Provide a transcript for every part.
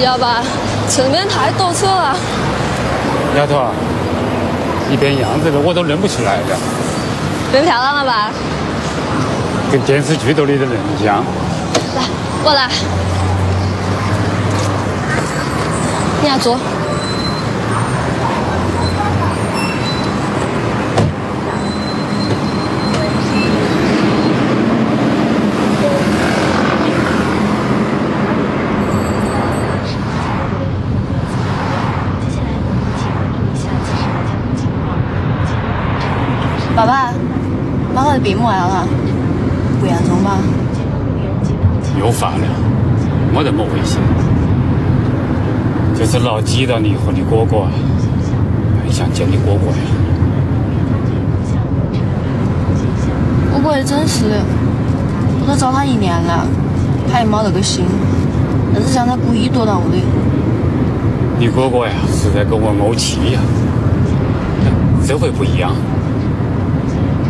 坐机了吧？这里面太堵车了。丫头，你变样子了，我都认不出来了。变漂亮了吧？跟电视剧里的人一样。来，我来。你俩坐。爸爸，马上就闭幕完了，不严重吧？又犯了，没那么危险，就是老挤到你和你哥哥，很想见你哥哥呀。我哥也真是的，我都找他一年了，他也没那个心，硬是像他故意躲到屋里。你哥哥呀，是在跟我怄气呀，这回不一样。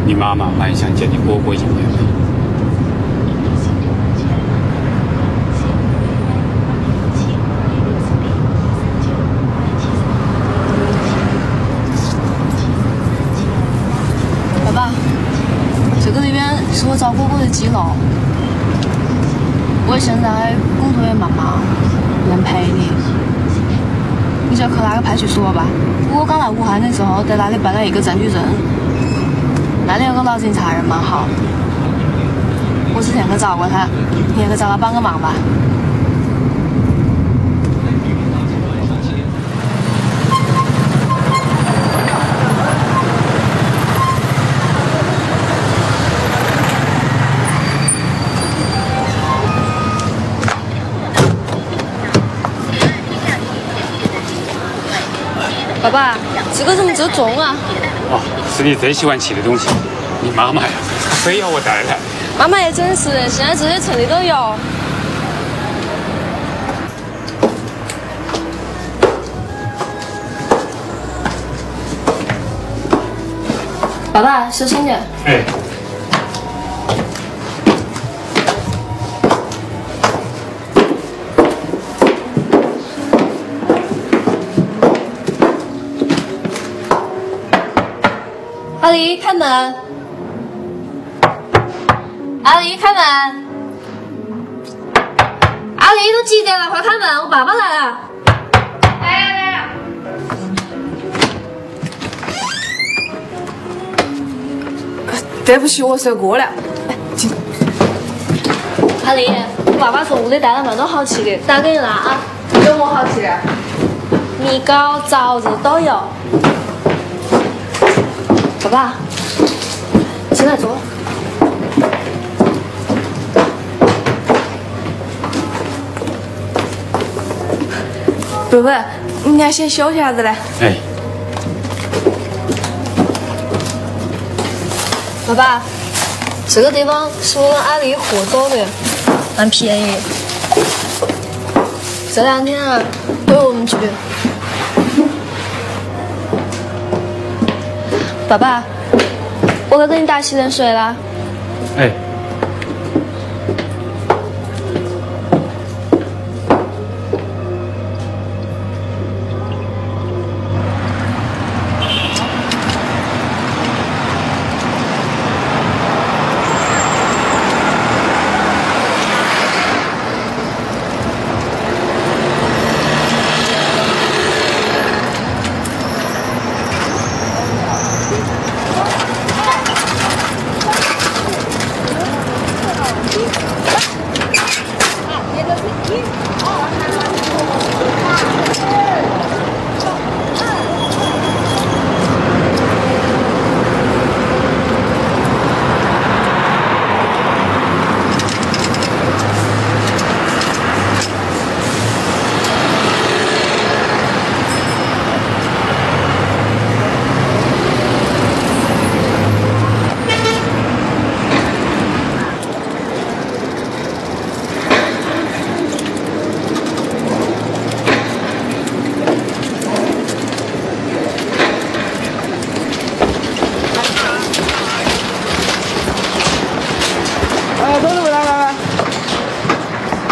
你妈妈蛮想见你哥哥一面的。爸爸，这个里边是我找哥哥的记录。我现在工作也蛮忙，能陪你。你就去那个派出所吧。我刚来武汉的时候，在那里办了一个暂住证。那里有个老警察，人蛮好。我之前去找过他，你也去找他帮个忙吧。爸爸，这个怎么这么重啊？哦，是你最喜欢吃的东西。你妈妈呀，非要我带来。妈妈也真是，现在这些城里都有。爸爸，小心点。哎。阿丽，开门！阿丽，开门！阿丽，都几点了？快开门！我爸爸来了。来了来了。对不起，我睡过了。阿丽，我爸爸说屋里带了蛮多好吃的，打给你拿啊。有么好吃的？米糕、枣子都有。爸爸，进来坐。不不，你俩先休息下子来。哎。爸爸，这个地方是我跟阿丽合作的，蛮便宜。这两天啊，归我们住。爸爸，我可给你打洗脸水了。哎。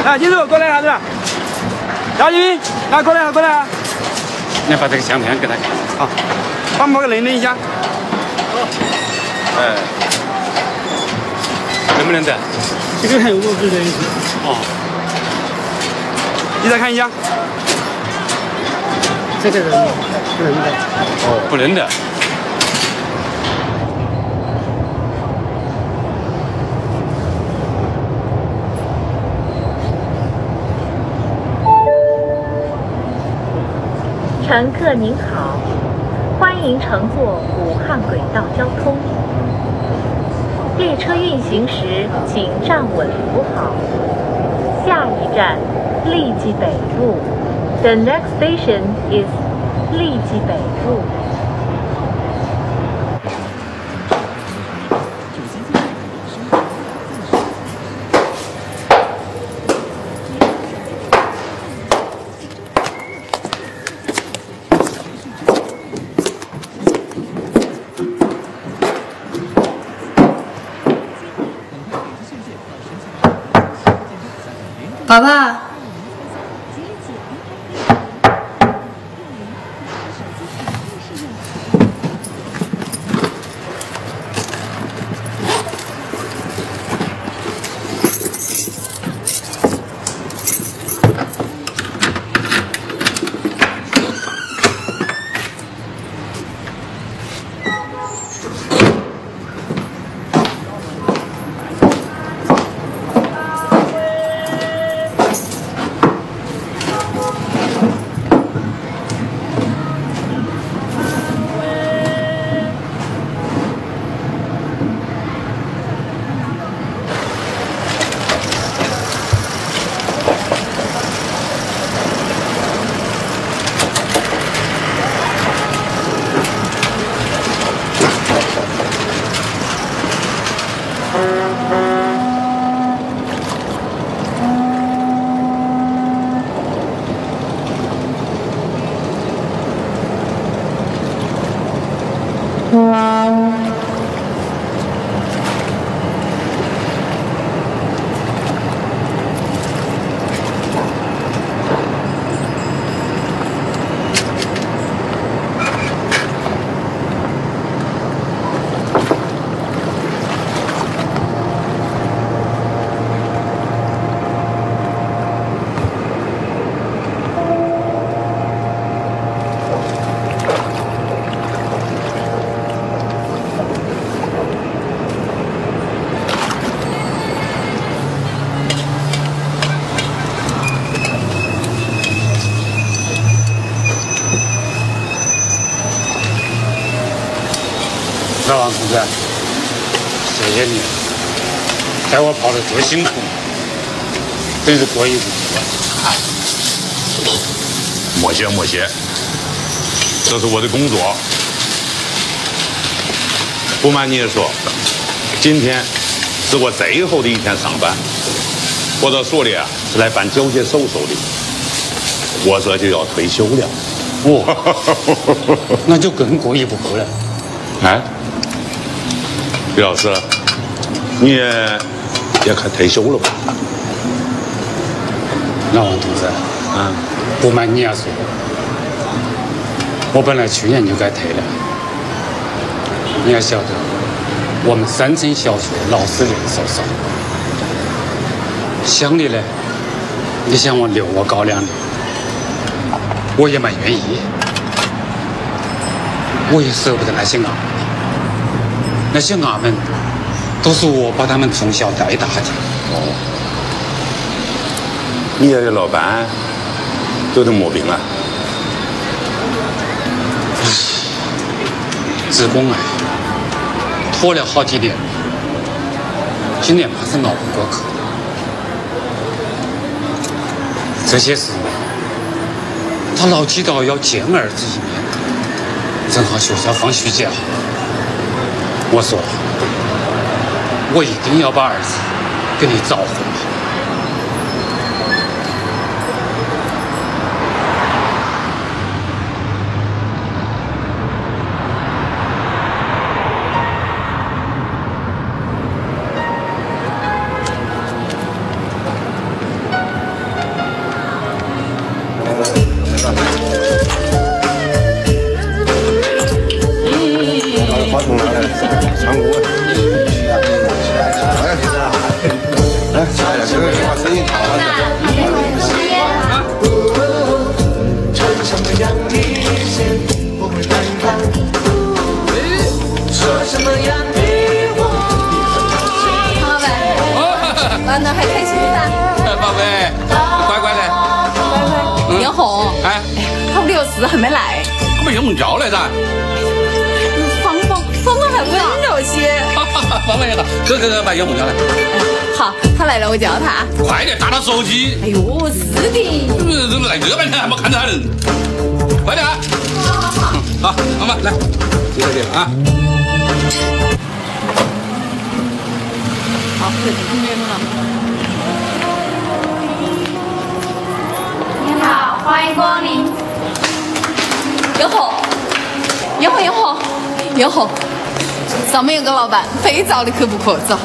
啊，走走，过来啥子？亚军，来过来，过来。你把这个相片给他看。好，帮忙给认领一下。哎，能不能等？这个人我不认识。哦，你再看一下。这个人不能的。哦，不认得。乘客您好，欢迎乘坐武汉轨道交通。列车运行时，请站稳扶好。下一站，利济北路。The next station is 利济北路。爸爸，老王同志，谢谢你，带我跑得多辛苦，真是过意不去。莫谢莫谢，这是我的工作。不瞒你说，今天是我最后的一天上班，我到所里啊是来办交接手续的，我这就要退休了。哦，那就更过意不去了。哎，李老师，你也也快退休了吧？老王同志，啊，不瞒你啊说，我本来去年就该退了。你要晓得，我们三村小学老师人数少，乡里呢，你想我留我高粱的，我也蛮愿意，我也舍不得那些伢们，那些伢们都是我把他们从小带大的。哦，你家的老板得的毛病了？子宫癌拖了好几年，今年怕是熬不过去。这些事，他老祈祷要见儿子一面，正好学校放暑假，我说我一定要把儿子给你找回上面有个老板，非找你可不可？走。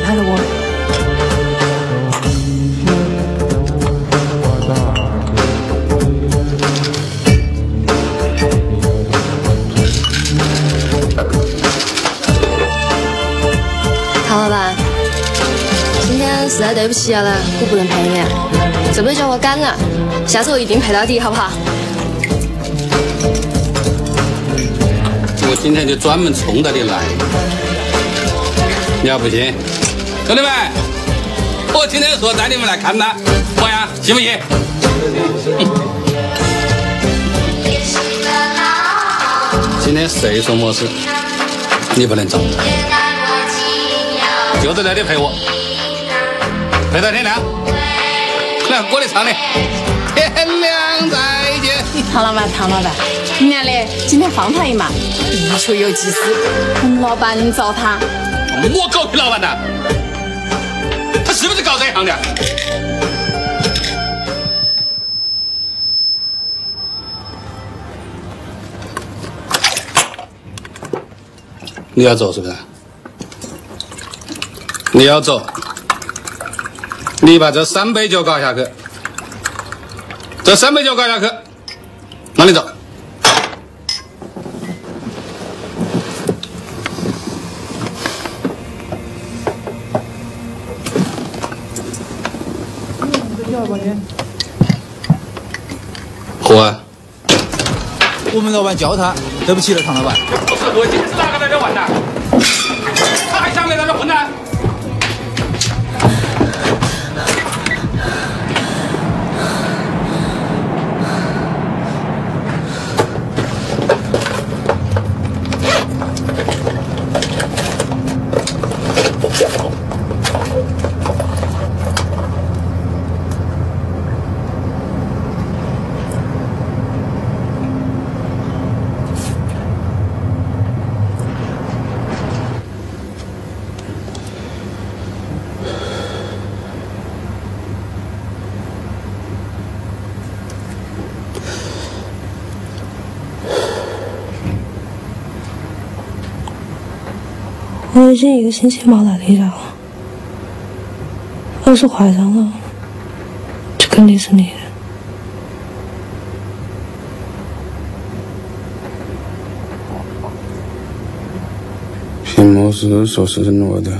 付一下其他的我们。唐老板，今天实在对不起了，我不能陪你，这杯酒我干了，下次我一定陪到底，好不好？我今天就专门冲着你来。你要不信，兄弟们，我今天说带你们来看他，怎么样？信不信？今天谁说没事？你不能走，就在这里陪我，陪到天亮。来，歌里唱的，天亮再见。唐老板，唐老板，娘的，今天放他一马，的确有急事，我们老板找他。我狗屁老板的，他你要走是不是？你要走，你把这三杯酒搞下去，这三杯酒搞下去，那你走。喝啊！我们老板叫他，对不起了，唐老板。不是我今天是哪个在这玩的？他还想来在这混呢？我已经一个星期没来例假了，要是怀上了，就肯定是你的。凭么事说是我的？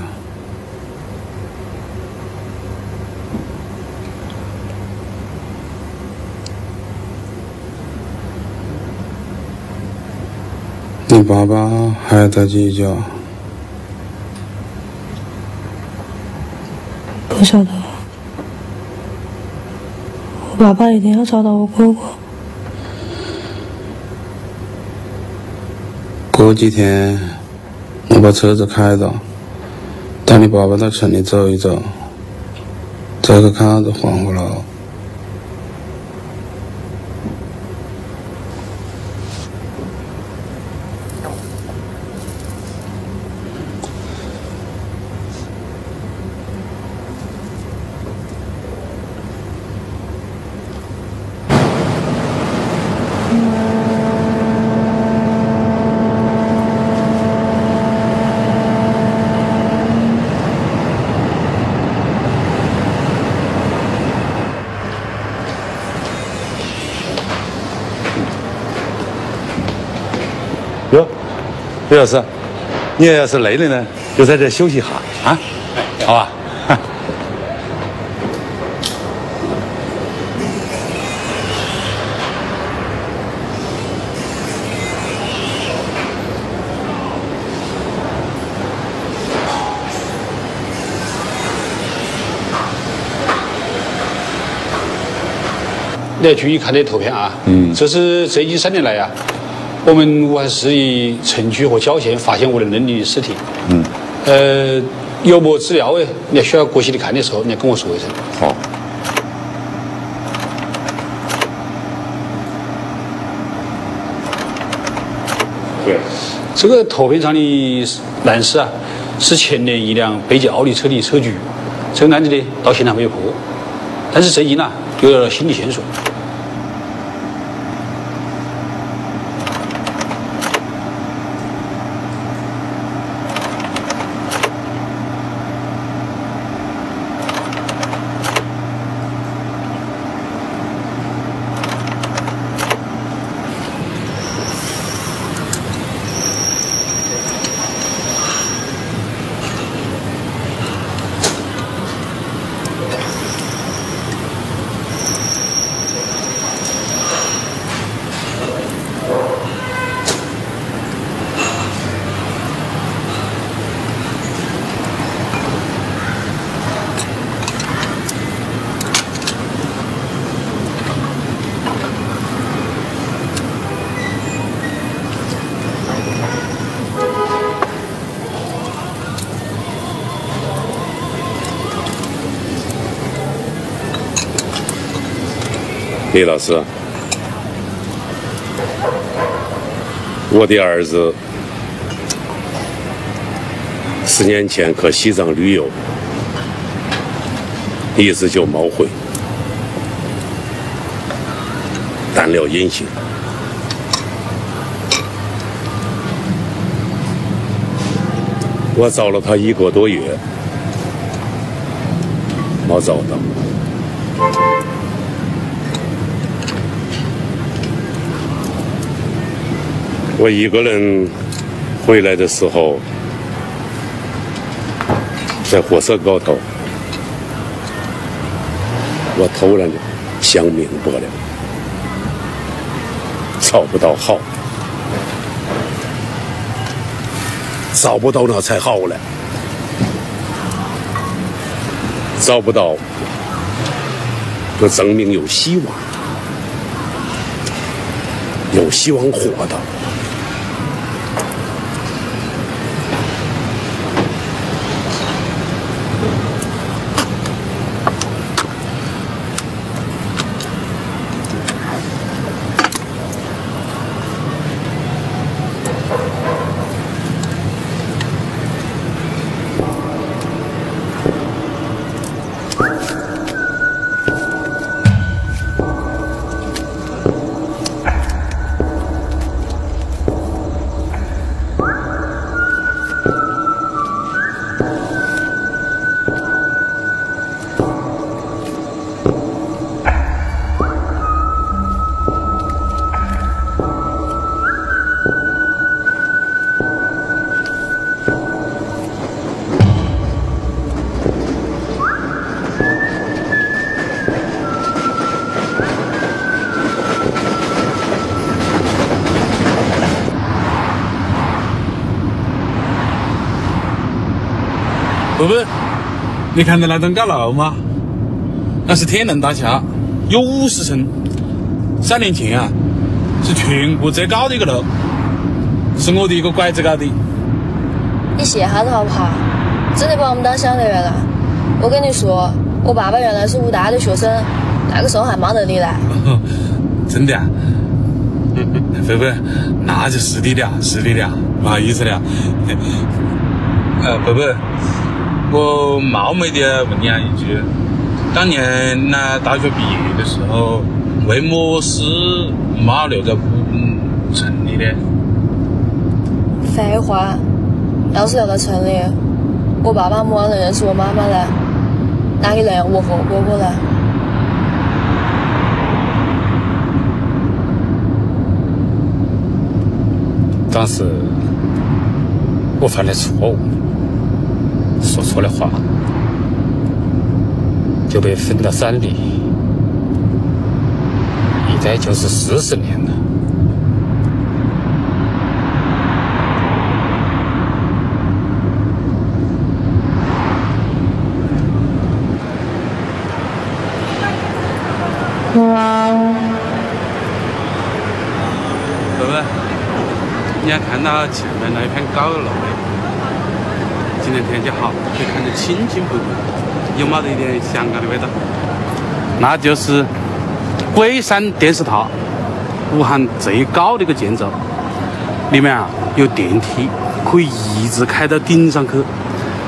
你爸爸还在计较，不晓得。我爸爸一定要找到我哥哥。过几天，我把车子开着，带你爸爸到城里走一走，再去看下子黄鹤楼。哟，刘老师，你要是累了呢，就在这休息一下啊，好吧？你要注意看这图片啊！嗯这是最近三年来呀、我们武汉市以城区和郊县发现无人能力的尸体。嗯，呃，有没资料哎？你要需要过去的看的时候，你要跟我说一声。好。对，这个图片上的男尸啊，是前年一辆北京奥迪车的车主。这个案子呢，到现在还没有破，但是最近呐、有了新的线索。李老师，我的儿子十年前去西藏旅游，一直就没回，担了隐形。我找了他一个多月，没找到。我一个人回来的时候，在火车高头，我突然想明白了，找不到号，找不到那才好嘞，找不到，就证明有希望，有希望活的。你看到那栋高楼吗？那是天龙大桥，有五十层。三年前啊，是全国最高的一个楼，是我的一个拐子搞的。你歇下子好不好？真的把我们当乡里人了。我跟你说，我爸爸原来是武大的学生，那个时候还没得你呢。真的啊？菲菲，那就是的了，是的了，不好意思了。呃，贝贝，我冒昧的问你啊一句，当年那大学毕业的时候，为么事没留在武城里的？废话，要是留在城里，我爸爸么能认识我妈妈呢？哪里能我和哥哥呢？当时我犯了错误，说错了话，就被分到山里，一待就是四十年了。贝贝，你还看到前面那一片高楼没？今天天气好，可以看得清清楚楚，有没得一点香港的味道？那就是龟山电视塔，武汉最高的一个建筑，里面啊有电梯，可以一直开到顶上去。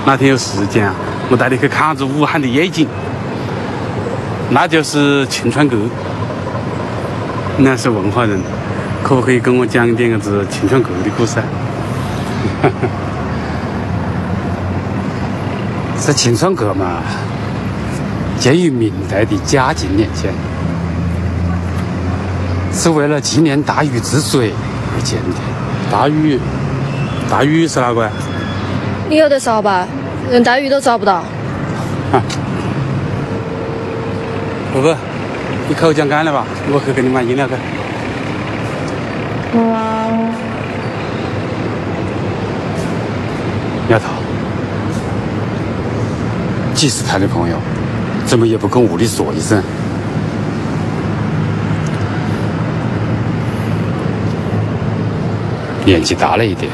哪天有时间啊，我带你去看下子武汉的夜景。那就是晴川阁，你是文化人，可不可以跟我讲点个子晴川阁的故事啊？这晴川阁嘛，建于明代的嘉靖年间，是为了纪念大禹治水而建的。大禹，大禹是哪个啊？你有得少吧？连大禹都找不到。伯伯，你口讲干了吧？我去给你买饮料去。丫头，既是他的朋友，怎么也不跟屋里说一声？年纪大了一点，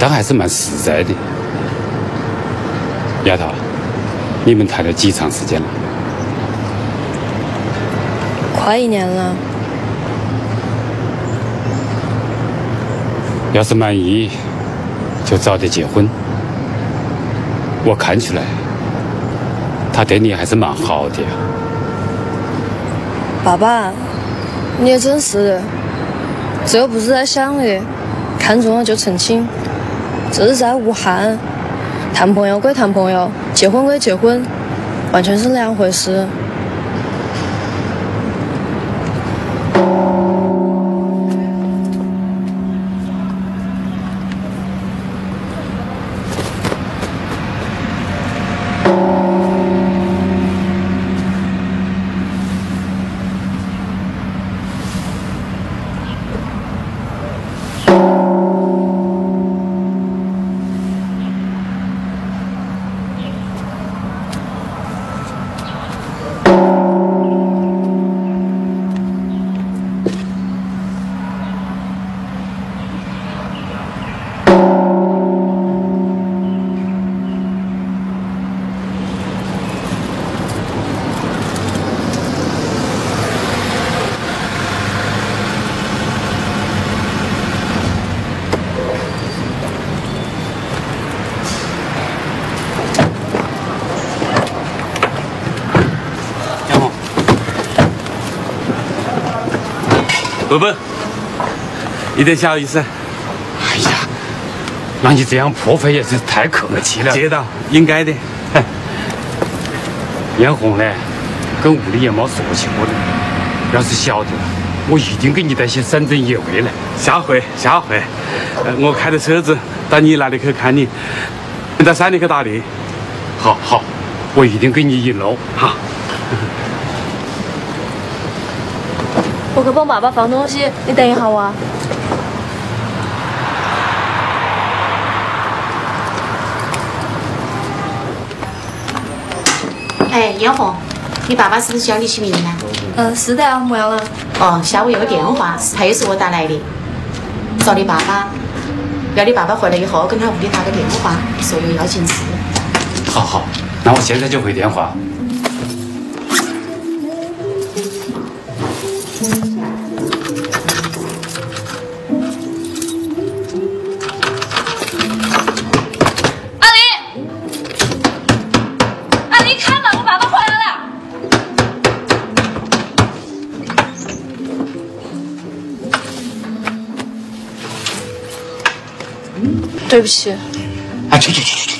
但还是蛮实在的。丫头，你们谈了几长时间了？快一年了。要是满意，就早点结婚。我看起来，他对你还是蛮好的。爸爸，你也真是的，这又不是在乡里，看中了就成亲，这是在武汉，谈朋友归谈朋友，结婚归结婚，完全是两回事。伯伯，一点小意思。哎呀，那你这样破费也是太客气了。接到，应该的。艳红呢，跟屋里也没说起过的。要是晓得了，我一定给你带些山珍野味来。下回，下回，呃，我开着车子到你那里去看你，你到山里去打猎。好好，我一定给你引路。好。我帮爸爸放东西，你等一下我。哎，艳红，你爸爸是不是叫你起名呢？嗯，是的，莫样了。哦，下午有个电话，他也是我打来的，找你爸爸，要你爸爸回来以后跟他屋里打个电话，说有邀请事。好好，那我现在就回电话。对不起，啊，去去去去去！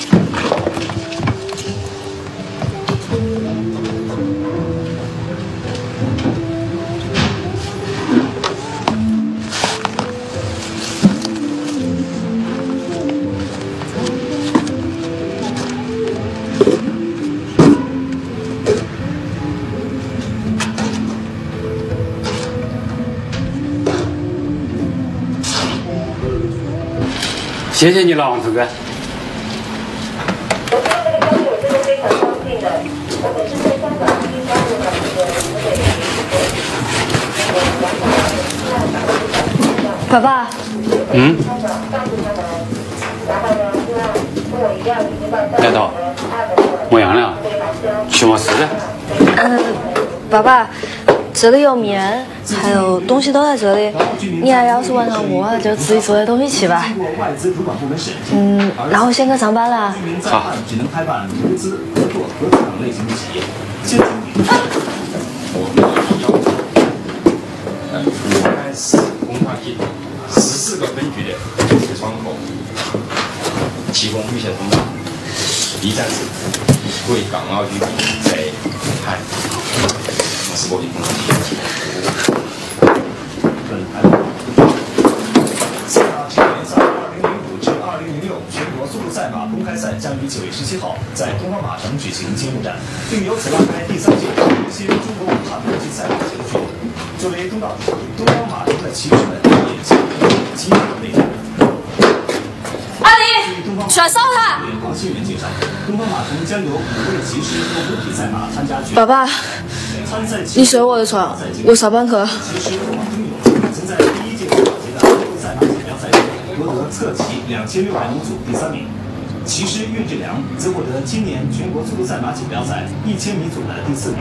谢谢你了，王同志。爸爸，嗯？来到，么样了？去么事？嗯，爸爸，这里有面，还有东西都在这里。你还，要是晚上饿了，就自己做点东西去吧。嗯，然后先去上班了。好。只能开办无资合作合资等类型的企业。先请你。呃，五开始工厂体十四个分局的这个窗口提供绿线通道，一站式为港澳居民在武汉从事国际工厂体验提供本台。四大职业联赛二零零五至二零零六全国速度赛马公开赛将于九月十七号在东方马城举行揭幕战，并由此拉开第三届新中国武汉国际赛马节的序幕。作为东道主，东方马城的骑士们也将激烈内战。阿离，出来扫他！联防新闻介绍，东方马城将有五位骑师和五匹赛马参加决爸爸，参赛你睡我的床，我上班去。骑师罗马丁勇曾在第一届世界的赛马锦标赛中夺得侧骑两千六百米组第三名，骑师岳志良则获得今年全国速度赛马锦标赛一千米组的第四名。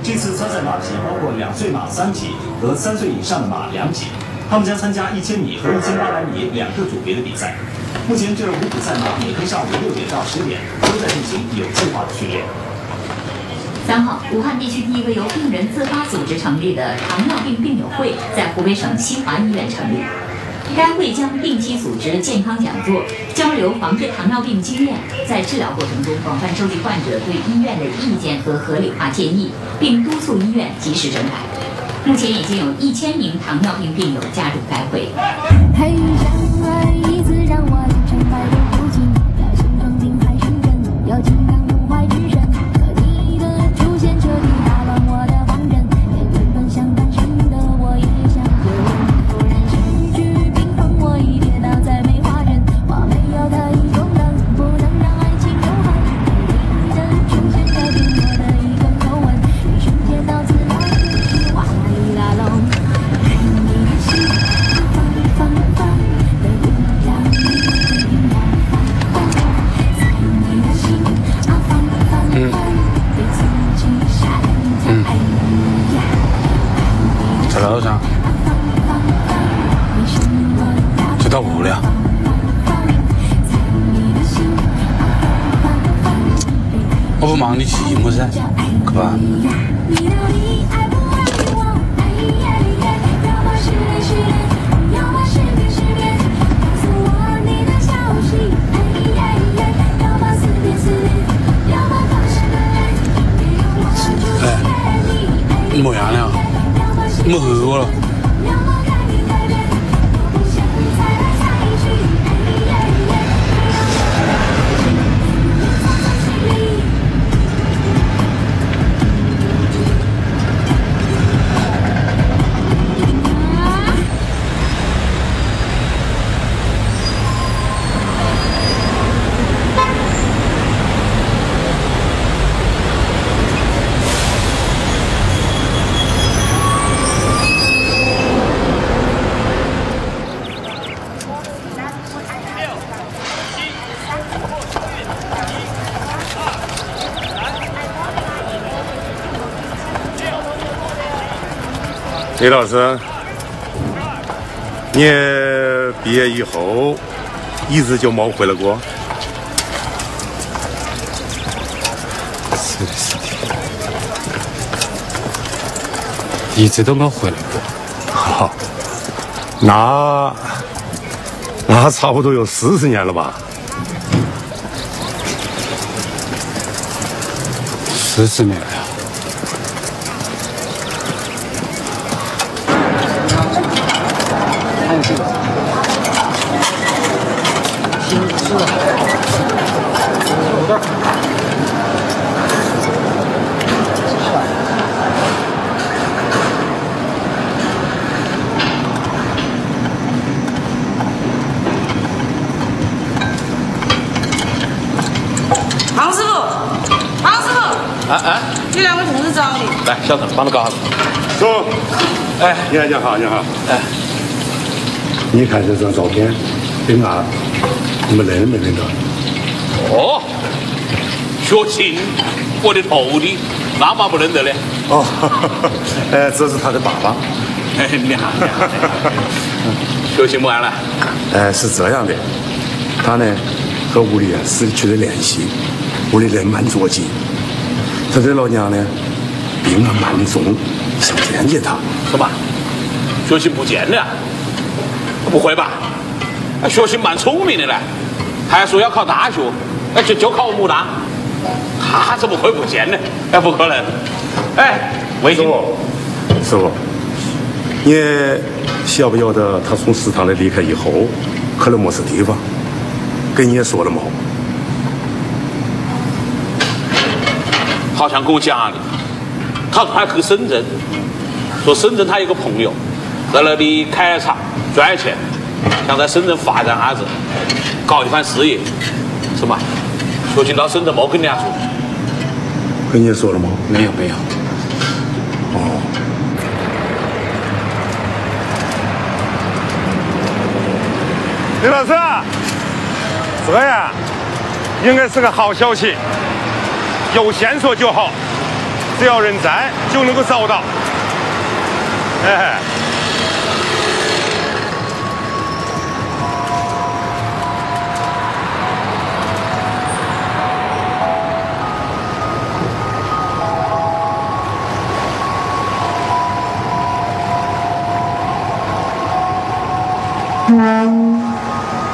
这次参赛马匹包括两岁马三匹和三岁以上的马两匹，他们将参加一千米和一千八百米两个组别的比赛。目前这五匹赛马每天上午六点到十点都在进行有计划的训练。三号，武汉地区第一个由病人自发组织成立的糖尿病病友会在湖北省新华医院成立。该会将定期组织健康讲座，交流防治糖尿病经验，在治疗过程中广泛收集患者对医院的意见和合理化建议，并督促医院及时整改。目前已经有一千名糖尿病病友加入该会。李老师，你毕业以后一直就没回来过？是的，是的，一直都没回来过。好，那那差不多有四十年了吧？四十年帮他搞下子。叔，哎，你好，你好，你好，哎，你看这张照片，跟俺你们认没认得？哦，学琴，我的徒弟，那嘛不认得嘞。哦，哎，这是他的爸爸。哎，你好，你好。学琴不完了？哎，是这样的，他呢和屋里啊失去了联系，屋里人蛮着急。他的老娘呢病啊蛮重，想见见他。什么？学习不见了？不会吧？啊学习蛮聪明的嘞，还说要考大学，哎，就就考我武大，他怎么会不见呢？哎，不可能。哎，魏师傅，师傅，你晓不晓得他从食堂里离开以后去了么事地方？跟你也说了没？好像跟我讲的，他说他去深圳，说深圳他有个朋友在那里开厂赚钱，想在深圳发展下子，搞一番事业，是嘛？学琴到深圳没跟人家说，跟你说了吗？没有，没有。哦。李老师，这样应该是个好消息，有线索就好，只要人在就能够找到。哎。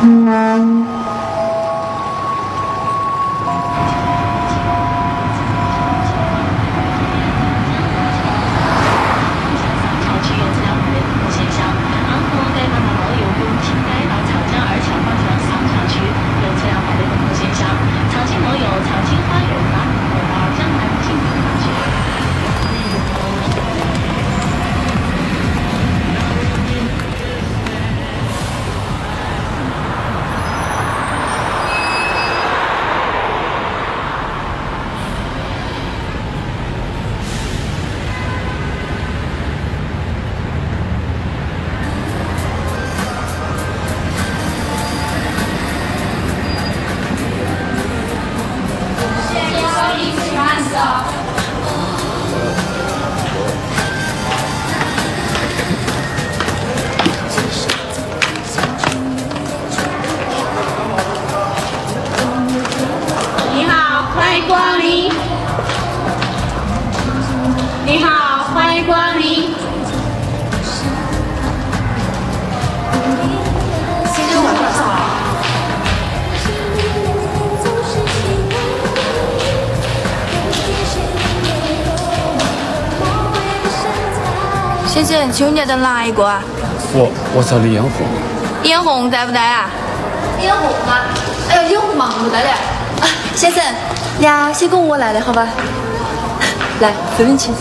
你请问你要到哪一个啊？我我找李彦红。李彦宏在不在啊？李彦宏啊？哎呦，李彦宏忙不在了。啊，先生，你俩先跟我来的，好吧？来，这边请。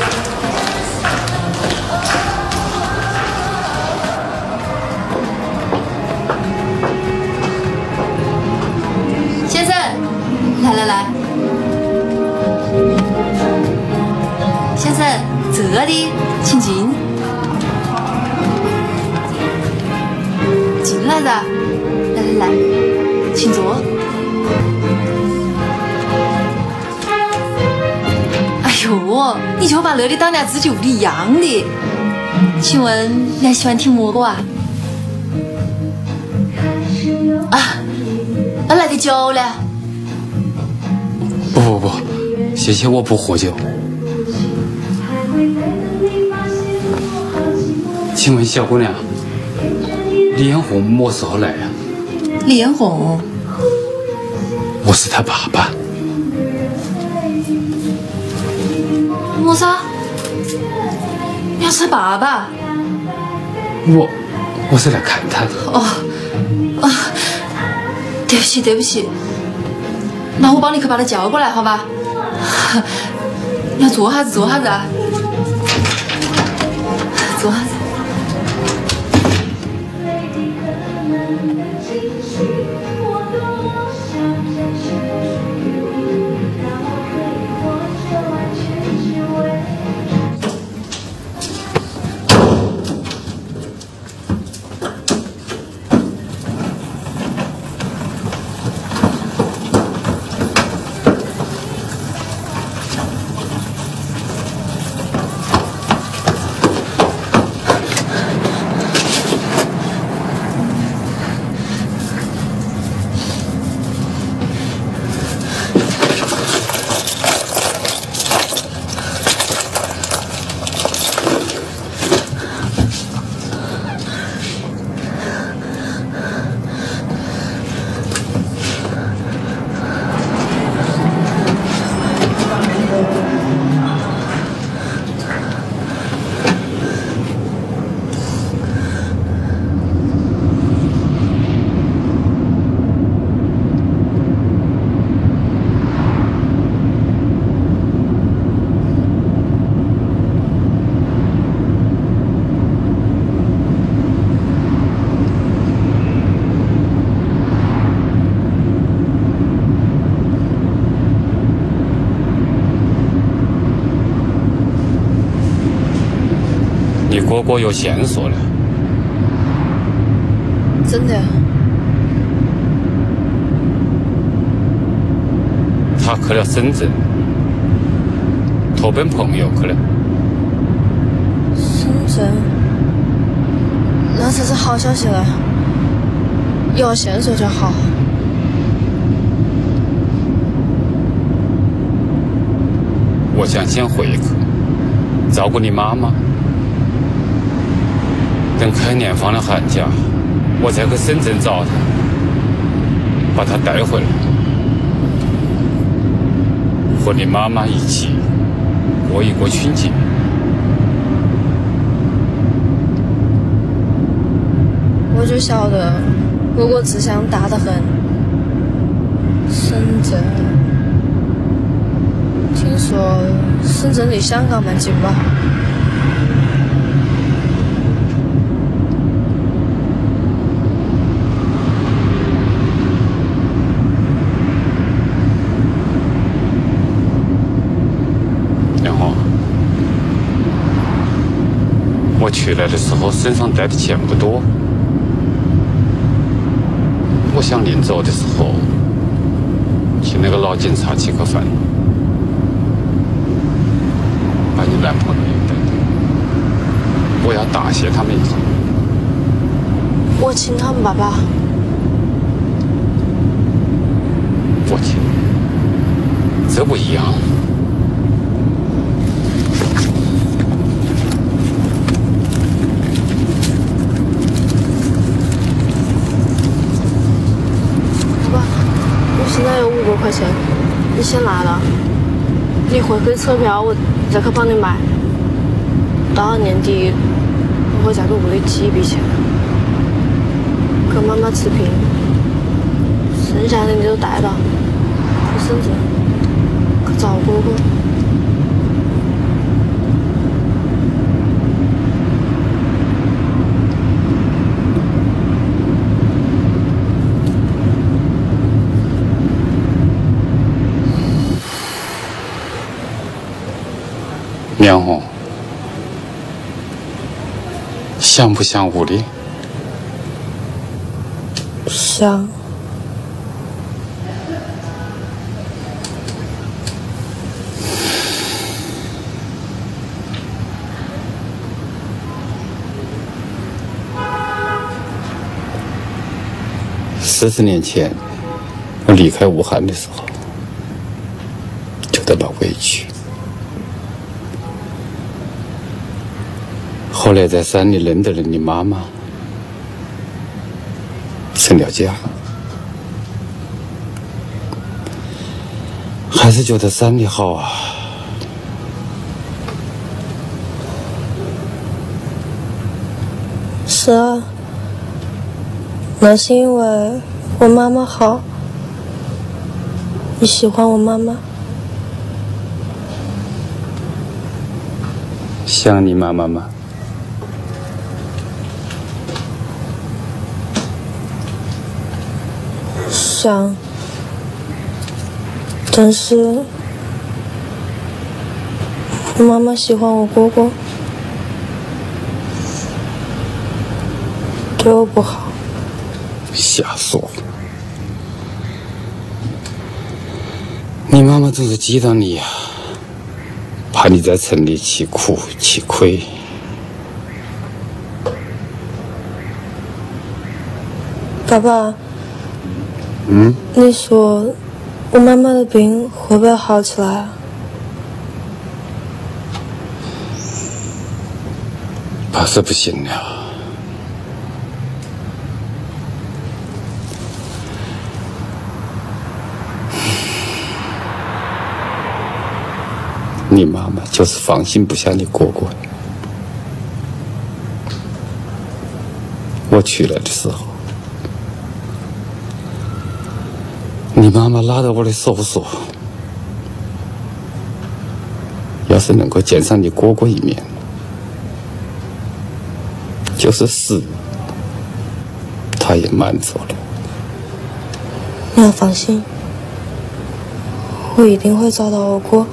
先生，来来来。先生，这里请进。进来噻，来来来，请坐。哎呦，你就把那里当俩自己屋里一样的。请问你还喜欢听么歌啊？啊，那来点酒呢？不不不，谢谢，我不喝酒。请问小姑娘，李彦宏么时候来呀、李彦宏，我是他爸爸。么啥？你要是他爸爸？我我是来看他的。哦，啊，对不起对不起，那我帮你去把他叫过来，好吧？你 要坐下子坐下子啊，坐下子。你哥哥有线索了，真的？他去了深圳，投奔朋友去了。深圳？那才是好消息了，有线索就好。我想先回去，照顾你妈妈。等开年放了寒假，我再去深圳找她，把她带回来，和你妈妈一起过一过春节。我就晓得哥哥志向大得很。深圳，听说深圳离香港蛮近吧？然后，我去来的时候身上带的钱不多，我想临走的时候请那个老警察吃个饭，把你男朋友也带走，我要答谢他们一下。我请他们爸爸。我请，这不一样。好吧，我现在有五百块钱，你先拿了。你回去车票，我再去帮你买。到了年底，我会再给屋里寄一笔钱，跟妈妈持平。剩下的你就带到，去深圳，去找姑姑。梁红像不像武林像十四年前我离开武汉的时候就得了委屈后来在山里认得了你妈妈，成了家，还是觉得山里好啊。是啊，那是因为我妈妈好。你喜欢我妈妈？像你妈妈吗？想，但是我妈妈喜欢我哥哥，对我不好。瞎说！你妈妈总是忌惮你呀、怕你在城里吃苦吃亏。爸爸，嗯，你说我妈妈的病会不会好起来啊？怕是不行了。你妈妈就是放心不下你哥哥。我去了的时候，你妈妈拉着我的手说：“要是能够见上你哥哥一面，就是死，他也满足了。你要放心，我一定会找到我哥。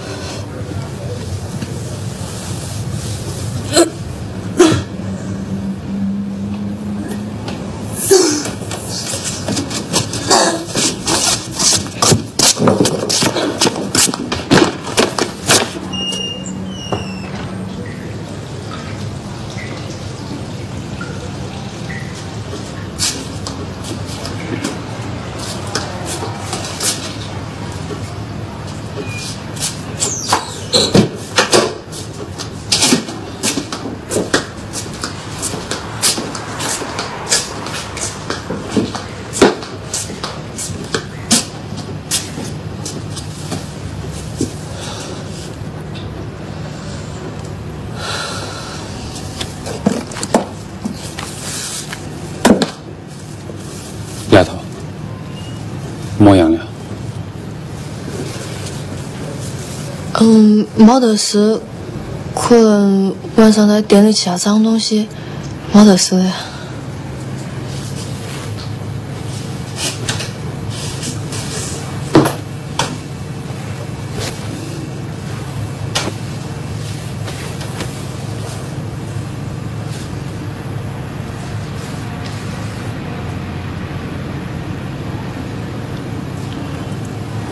丫头，么样了？嗯，没得事，可能晚上在店里吃了脏东西，没得事的。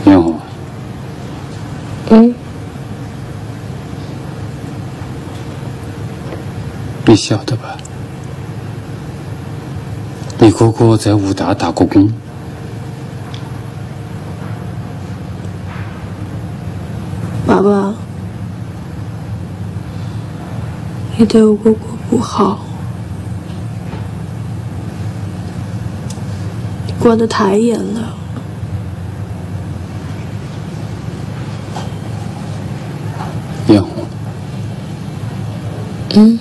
然后，嗯，你晓得吧？你哥哥在武大打过工，爸爸，你对我哥哥不好，你管得太严了。然后，嗯，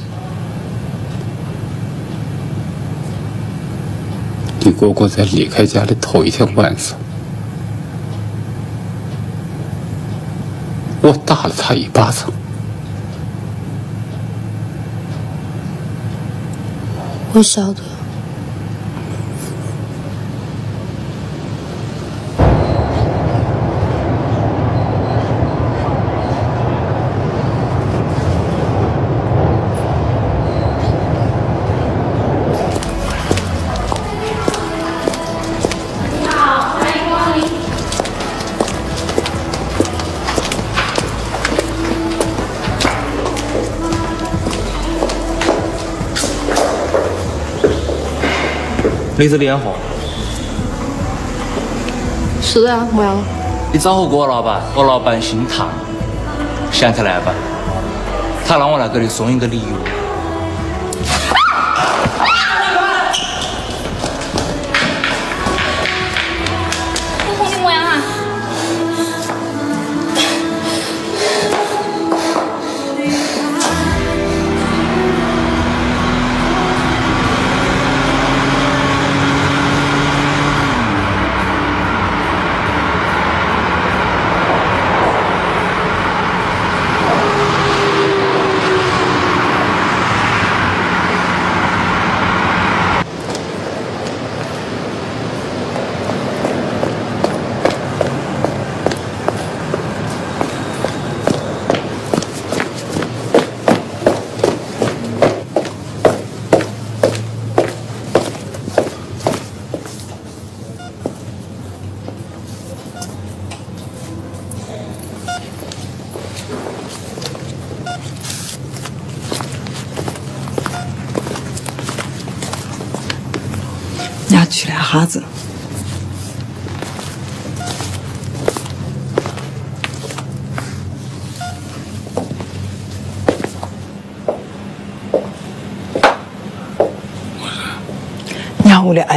你哥哥在离开家的头一天晚上，我打了他一巴掌。我晓得。妹子脸红。是啊，我儿。你招呼过老板，我老板姓唐，想起来了吧？他让我来给你送一个礼物。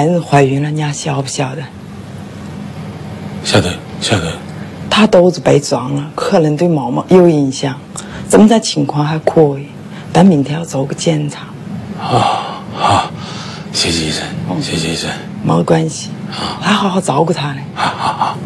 你看我的爱人怀孕了，你还晓不晓得？晓得晓得。他肚子被撞了，可能对毛毛有影响。现在情况还可以，但明天要做个检查。好，好，谢谢医生，谢谢医生。没关系，我还好好照顾他呢。好好好。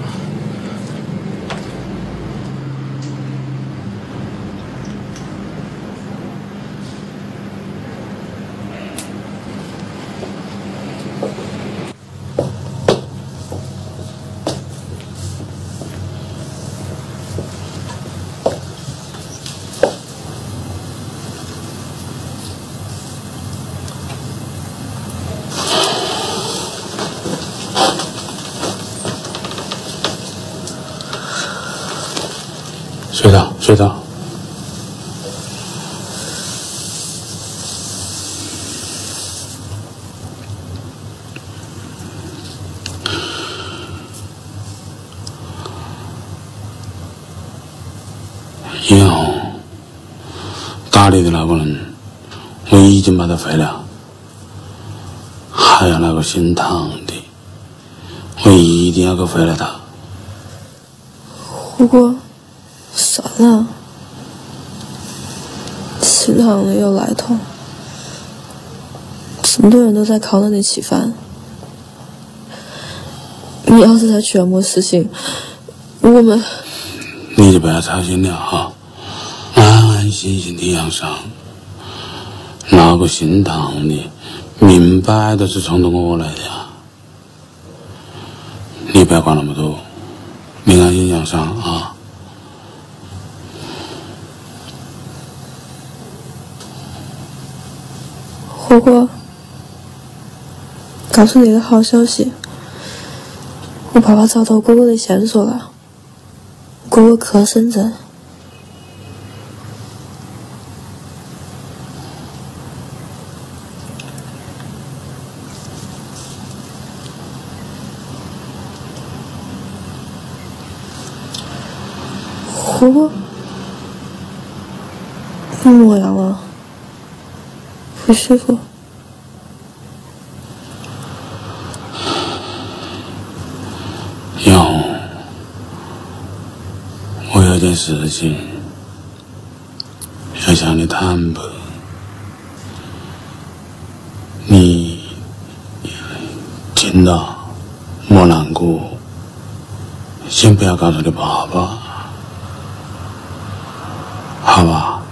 睡着，睡着。以后打你的那个人，我已经把他废了，还有那个姓唐的，我一定要给废了他。不过，算了，姓唐的有来头，这么多人都在考虑你吃饭，你要是再出什么事情，我们你就不要操心了哈，安安心心的养伤。那个姓唐的，明摆着是冲着我来的！你不要管那么多，你安心养伤啊！火锅，告诉你个好消息，我爸爸找到哥哥的线索了，哥哥去深圳。火锅，你么样了？不舒服。有，我有件事情要向你坦白，你听到莫难过，先不要告诉你爸爸，好吧？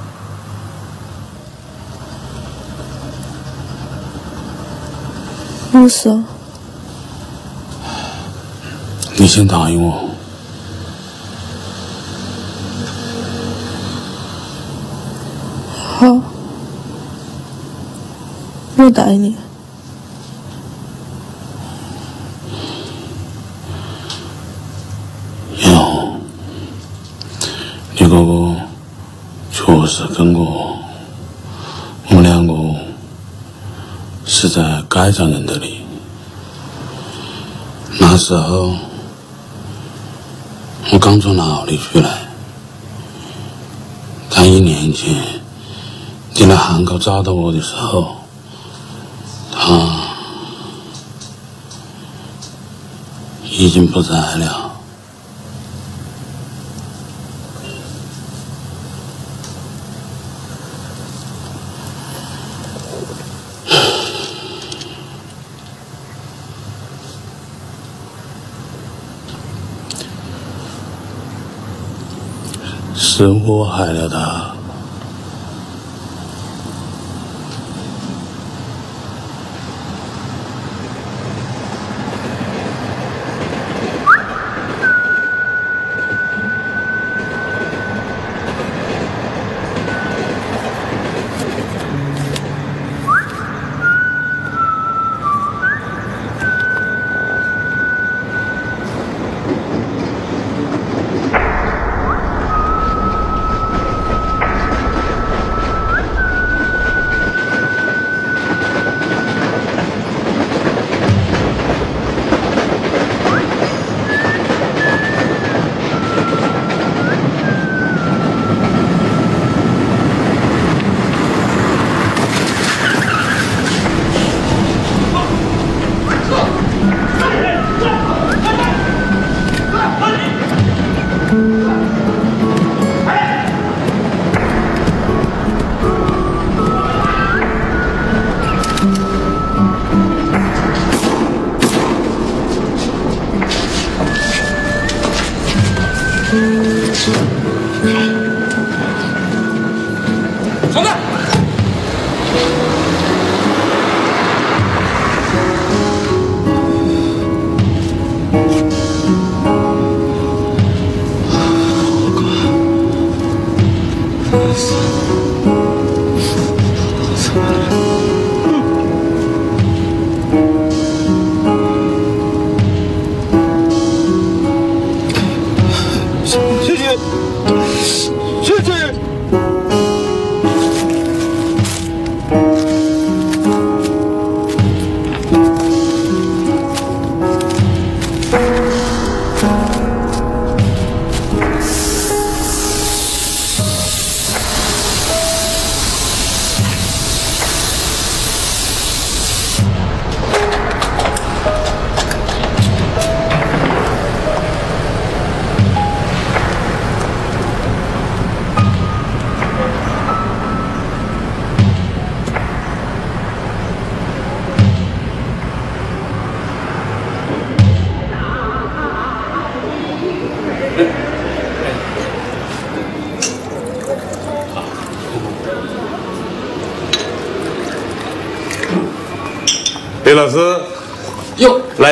没事，你先答应我。好，我答应你。有，你哥哥确实跟我，我们两个是在街上认得的。那时候我刚从牢里出来，他一年前进来汉口找到我的时候，他已经不在了。是我害了他。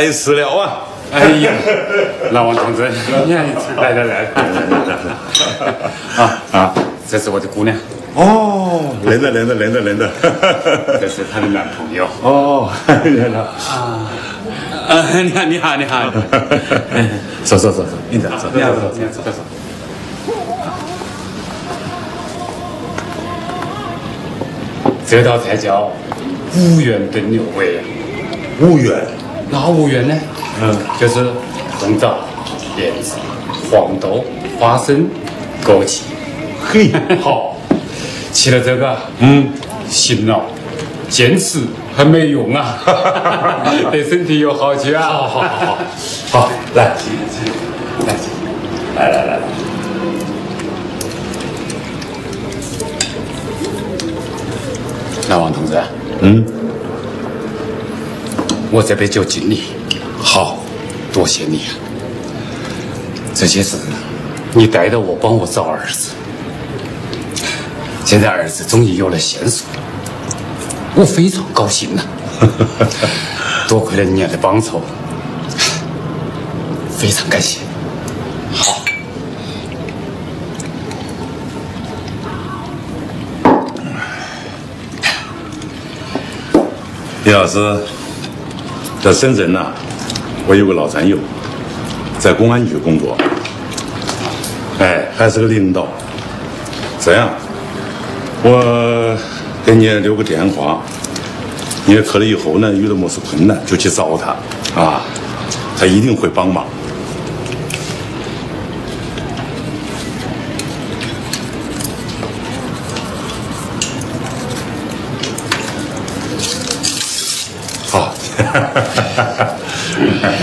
哟，来迟了啊！哎呀，老王同志，你看，来来来，啊啊，这是我的姑娘，哦，认得认得认得认得，这是她的男朋友。哦，来了。啊，啊，你好，你好，你好，走走走走，你走走，你好，走走走走。这道菜叫五元炖牛尾。五元？哪五元呢？嗯，就是红枣、莲子、黄豆、花生、枸杞。嘿，好，吃了这个，嗯，行了，坚持很没用啊，对身体有好处啊。好好好好，好，来，来，来来来来。那王同志，嗯，我这边就敬你，好，多谢你啊！这些事你带着我帮我找儿子，现在儿子终于有了线索，我非常高兴呐、多亏了你的帮助，非常感谢。好，李老师，在深圳呢、我有个老战友，在公安局工作，哎，还是个领导。这样，我给你留个电话，你去了以后呢，遇到么事困难就去找他，啊，他一定会帮忙。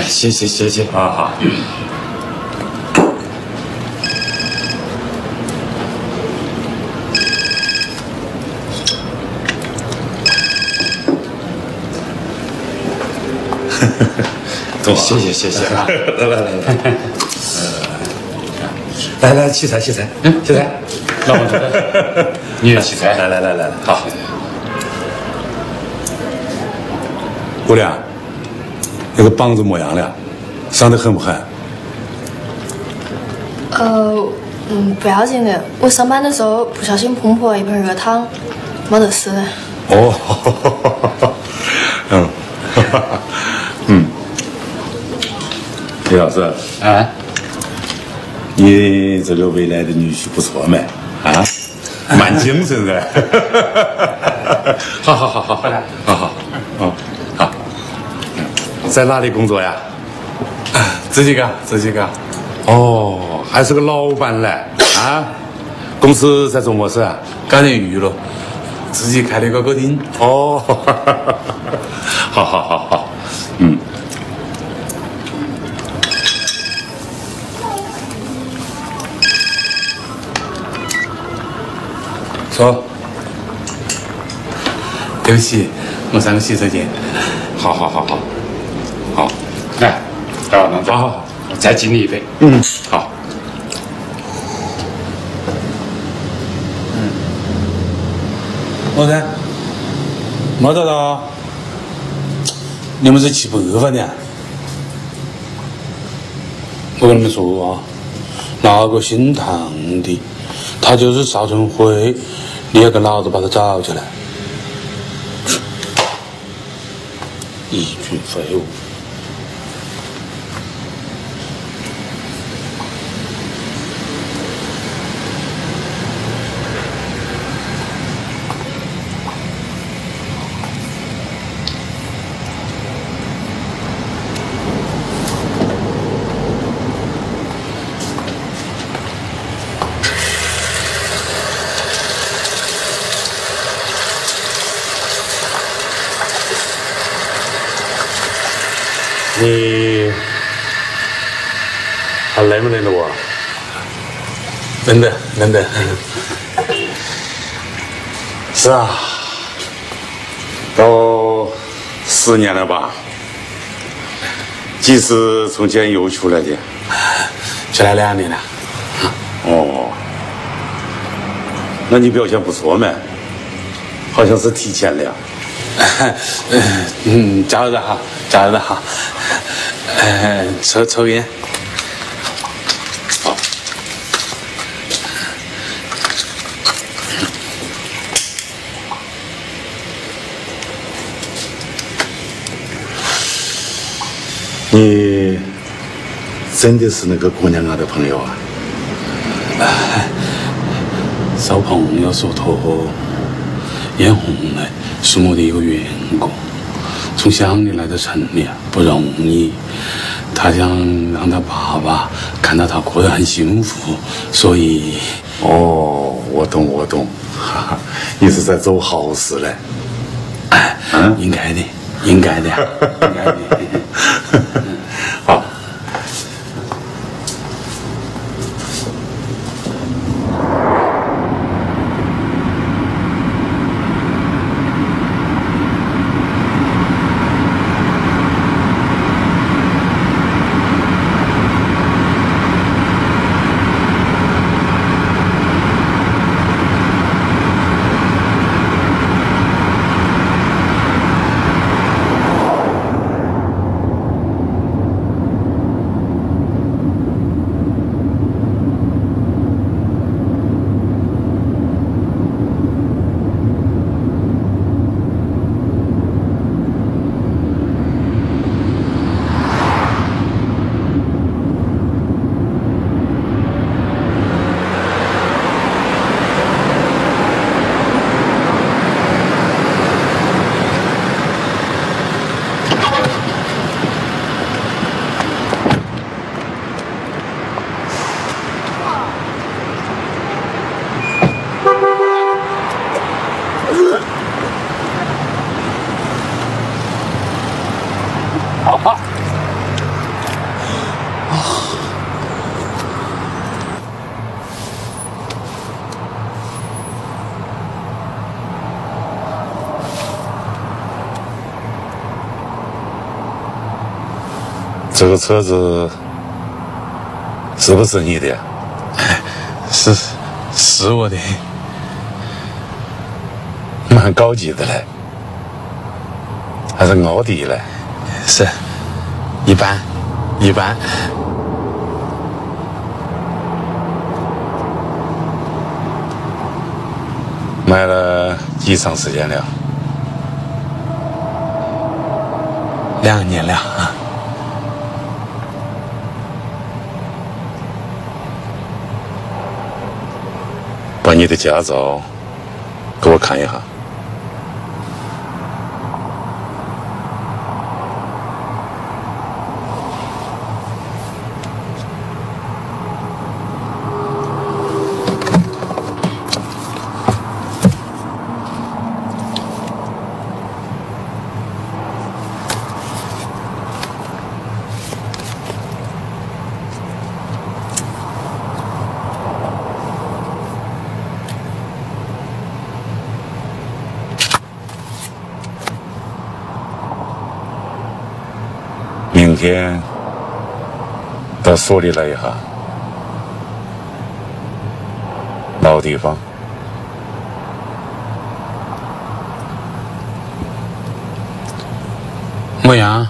谢谢谢谢啊好。多谢谢谢谢啊！来来来来，来来器材器材，嗯，器材，老王这个，你的器材，来来来来来，好。姑娘，那个膀子么样了？伤得狠不狠？呃，嗯，不要紧的，我上班的时候不小心碰破了一盆热汤，没得事的。哦，嗯，嗯，李老师，啊，你这个未来的女婿不错嘛，啊，蛮精神的。好好好好好，好好，哦，好，在哪里工作呀？自己干，自己干。哦，还是个老板嘞，啊，公司在做么事啊？搞点娱乐，自己开了一个歌厅。哦，好好好好，嗯。说，对不起，我上个洗手间。好好好好好，我再敬你一杯。嗯，好。嗯老三，没找到，你们是吃白饭的啊？我跟你们说啊，那个姓唐的，他就是邵春辉，你要跟老子把他找起来。一群废物！你还认不认得我？认得，认得。是啊，都十年了吧？几时从监狱出来的？出来两年了。哦，那你表现不错嘛，好像是提前了。嗯，加油的哈，加油的哈。嗯，抽抽烟。你真的是那个姑娘啊的朋友啊？找朋友说托，眼红呢是我的一个员工，从乡里来到城里啊不容易，他想让他爸爸看到他过得很幸福，所以哦，我懂我懂，哈哈，你是在做好事嘞？哎，应该的，应该的，应该的。这个车子是不是你的呀？是，是我的。蛮高级的嘞，还是奥迪嘞？是，一般，一般。买了几长时间了？两年了。你的驾照给我看一下。明天到所里来一下，老地方。么样？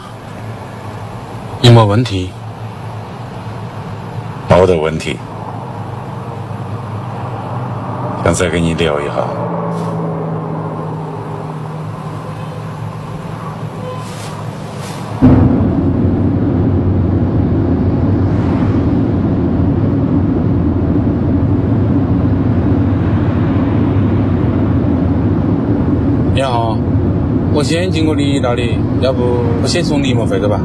有没问题？没得问题。想再跟你聊一下。你好，我先经过你那里，要不我先送你一莫费的吧？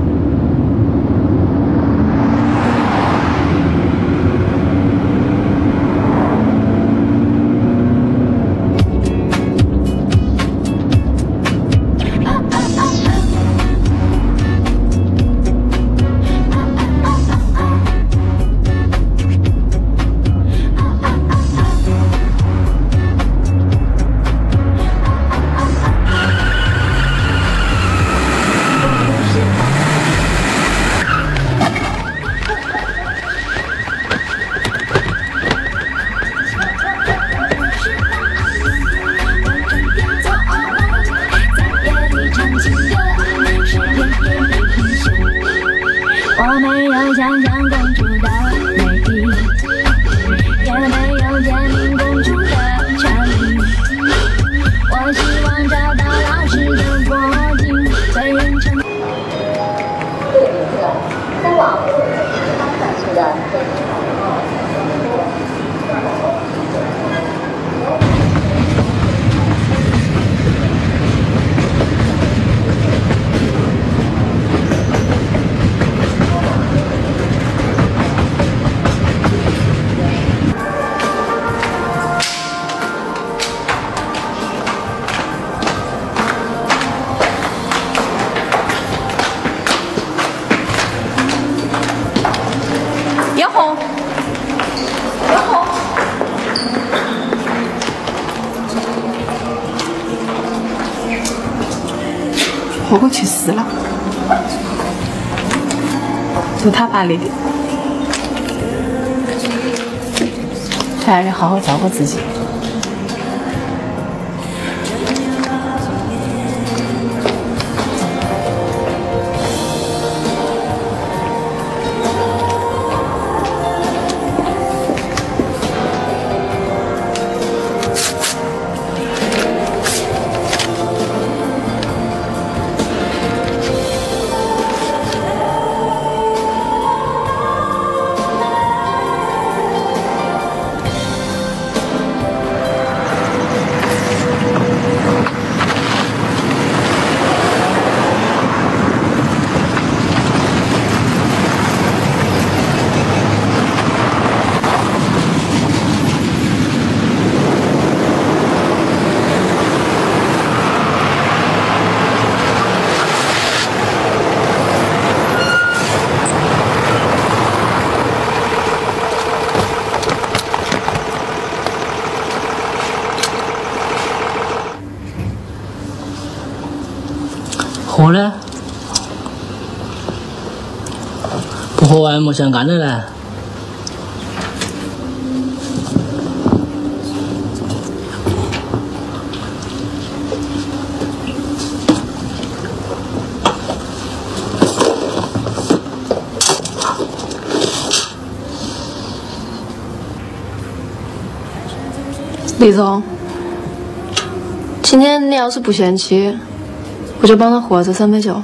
是他把你的，还要好好照顾自己。喝完没想干的呢？李总，今天你要是不嫌弃，我就帮他喝这三杯酒。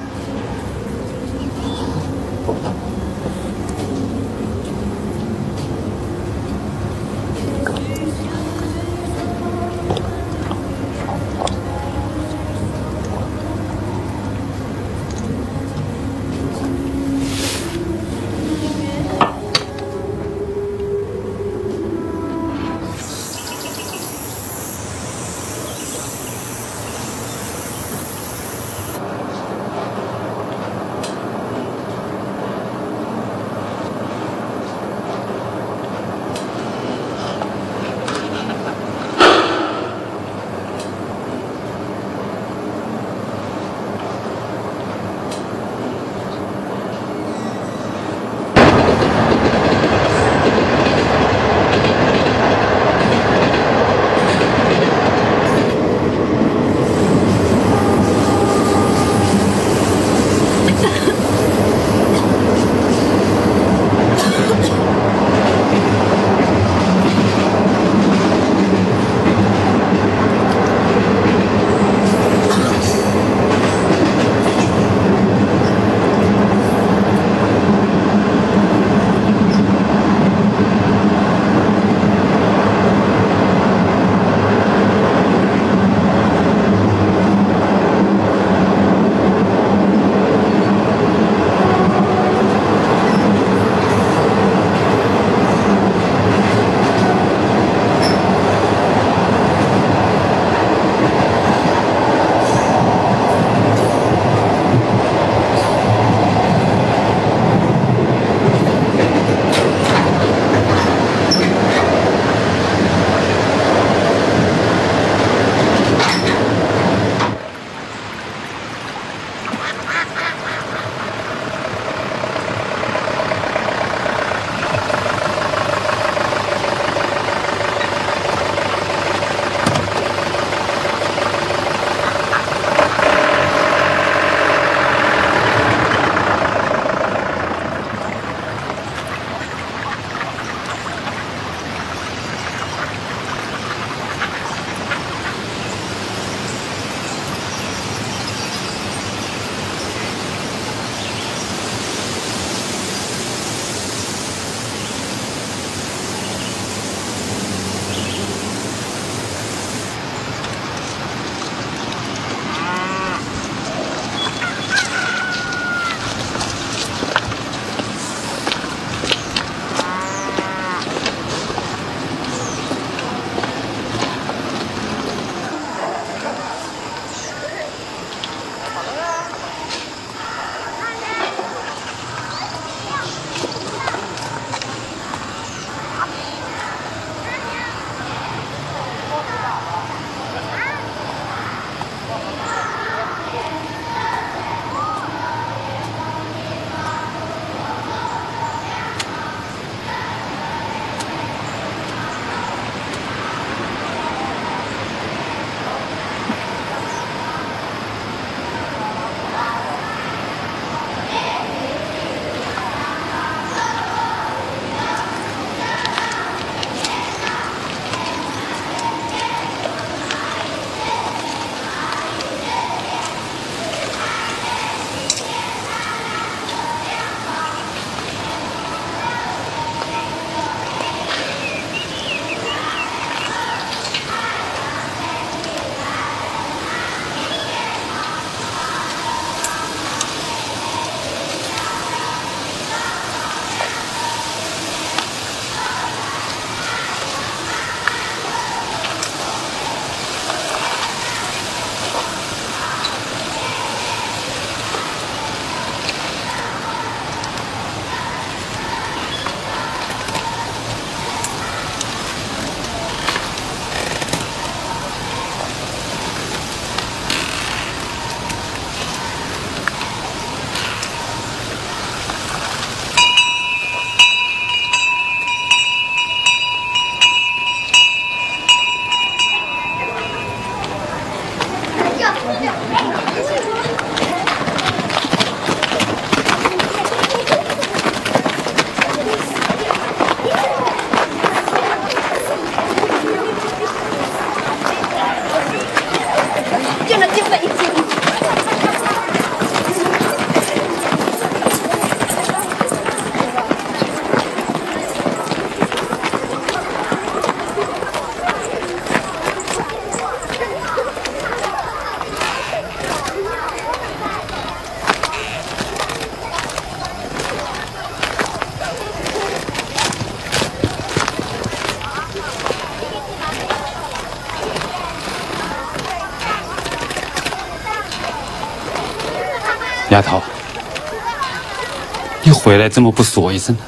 回来怎么不说一声呢？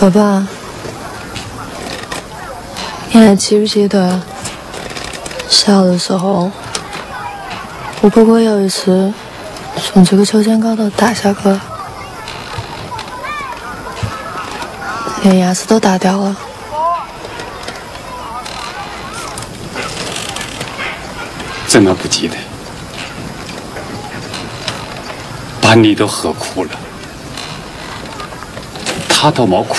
爸爸，你还记不记得小的时候，我哥哥有一次从这个秋千高头打下去，连牙齿都打掉了。怎么不记得？把你都喝哭了，他倒没哭。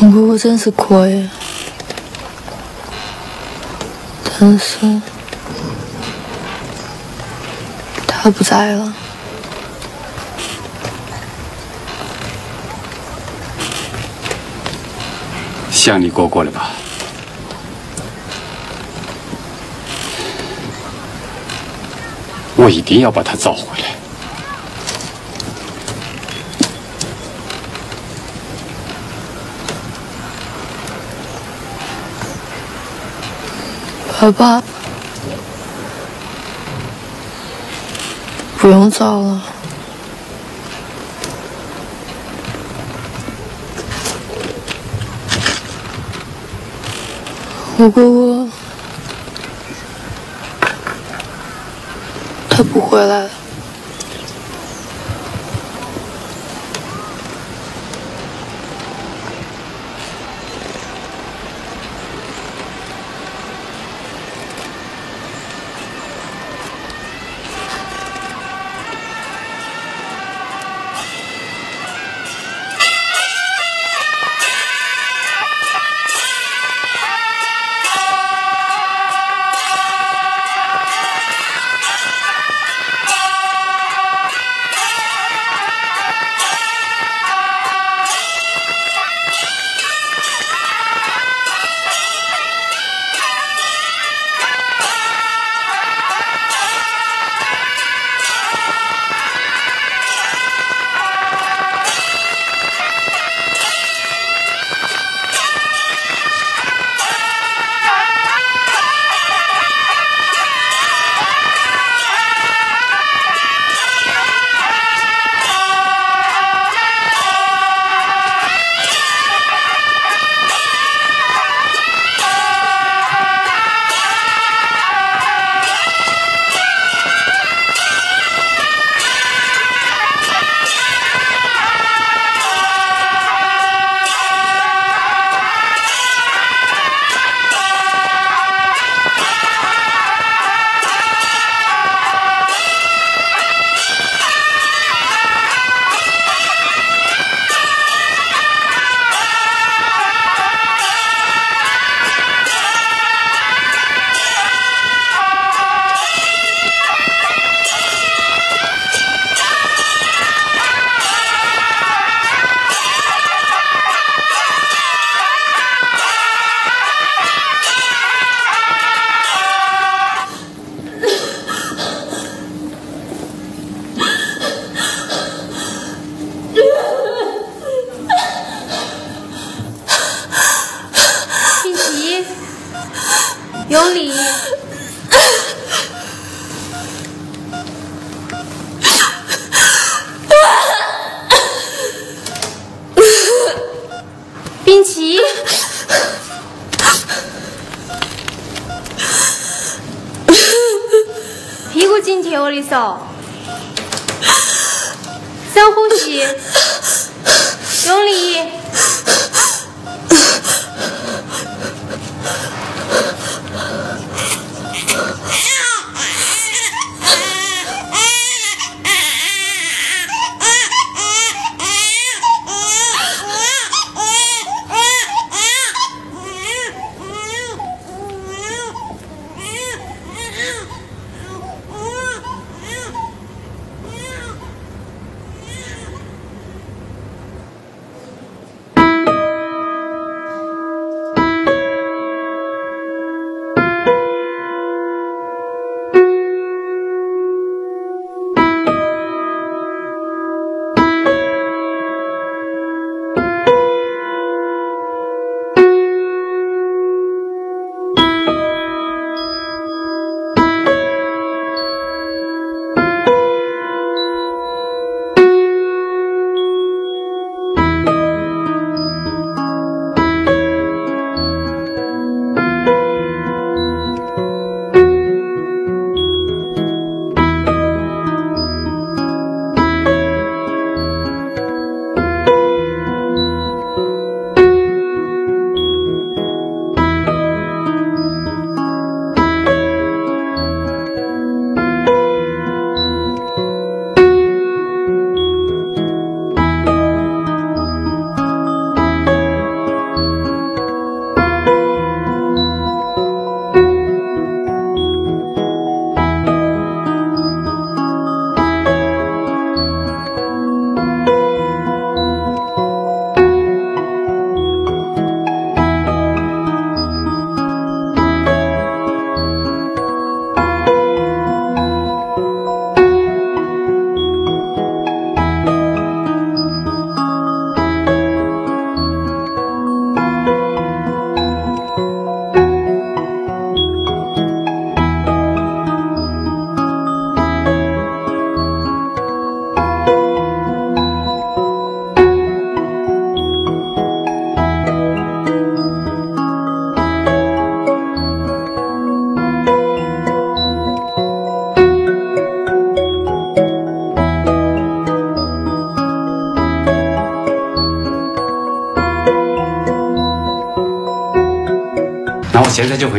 我哥哥真是可以，但是他不在了。想你哥哥了吧？我一定要把他找回来。爸爸，不用找了。我哥哥，他不回来了。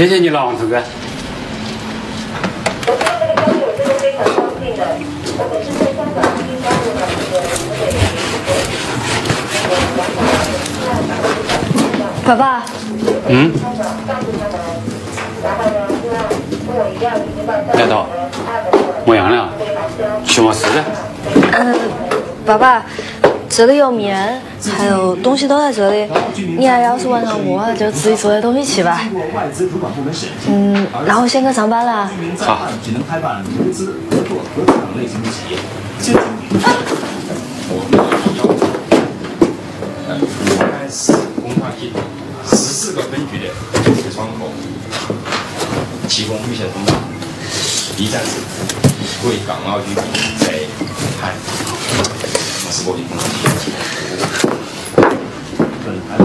话。阿离，阿离，看嘛，我爸爸回来了。对不起，啊，去去去去去！谢谢你了，王同志。爸爸，嗯，丫头，么样了？去么事了？嗯，爸爸，这里有面，还有东西都在这里。你还要是晚上饿了，就自己做点东西吃吧。嗯，那我先去上班了。在办只能开办独资、合作、合资等类型的企业。现经理我们要呃五开始工厂体十四个分局的出窗口，提供有线通道、一站式为港澳居民在汉直播的工厂本台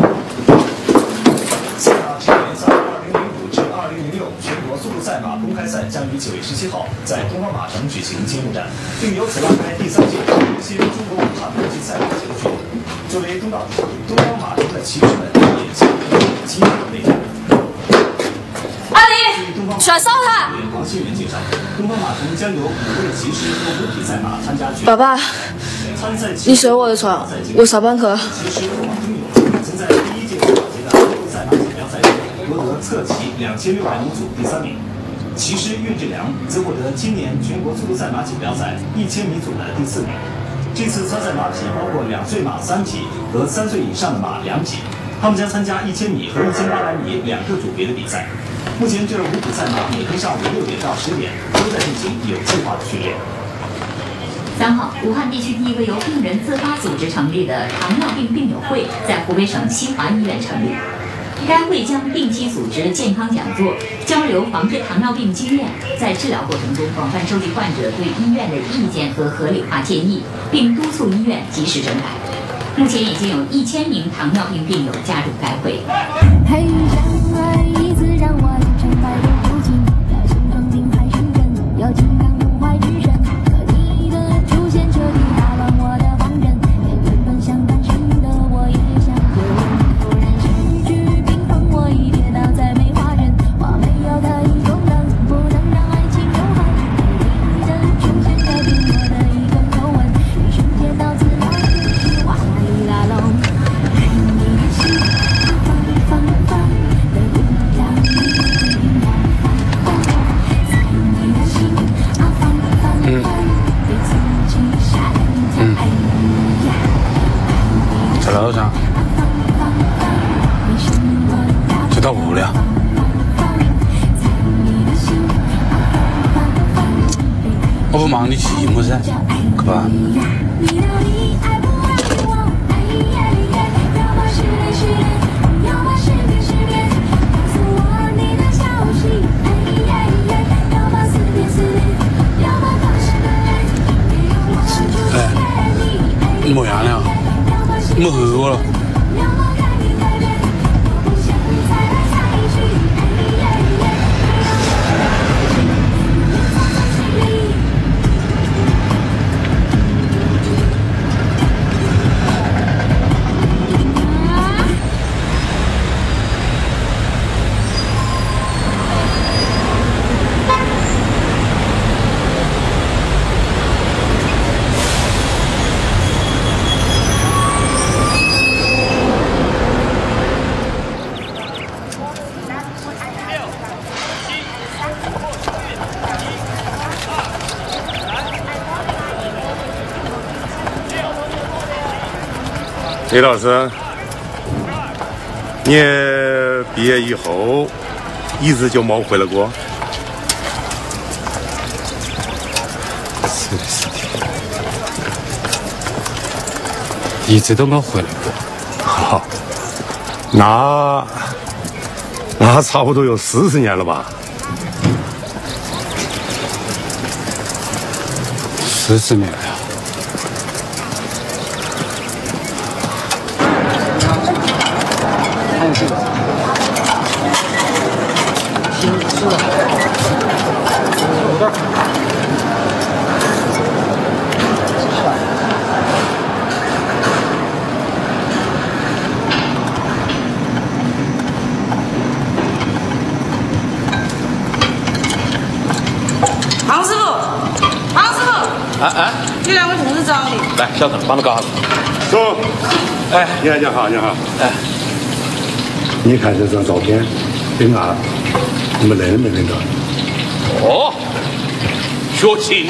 四大职业联赛二零零五至二零零六全国速度赛马公开赛将于九月十七号在东方马城举行揭幕战，并由此拉开第三届无锡中国武汉国际赛马节的序幕。作为东道主，东方马城的骑士们也将激烈内战。阿离，出来扫他！黄新元介绍，东方马城将有五位骑师和五匹赛马参加决爸爸，参赛你睡我的床，我上班去了。骑师王忠勇曾在第一届国宝级的欧赛马锦标赛中夺得侧骑两千六百米组第三名，骑师岳志良则获得今年全国速度赛马锦标赛一千米组的第四名。这次参赛马匹包括两岁马三匹和三岁以上的马两匹，他们将参加一千米和一千八百米两个组别的比赛。目前这五匹赛马每天上午六点到十点都在进行有计划的训练。三号，武汉地区第一个由病人自发组织成立的糖尿病病友会在湖北省新华医院成立。该会将定期组织健康讲座，交流防治糖尿病经验，在治疗过程中广泛收集患者对医院的意见和合理化建议，并督促医院及时整改。目前已经有一千名糖尿病病友加入该会。没完了，没喝多了。李老师，你毕业以后一直就没回来过？是的，是的，一直都没回来过。好，那那差不多有四十年了吧？四十年了。庞师傅，庞师傅，哎哎，有两位同志找你。来，小陈，帮他搞下子。走。哎，你好，你好，你好。哎，你看这张照片，跟俺你们认没认得？哦，学琴，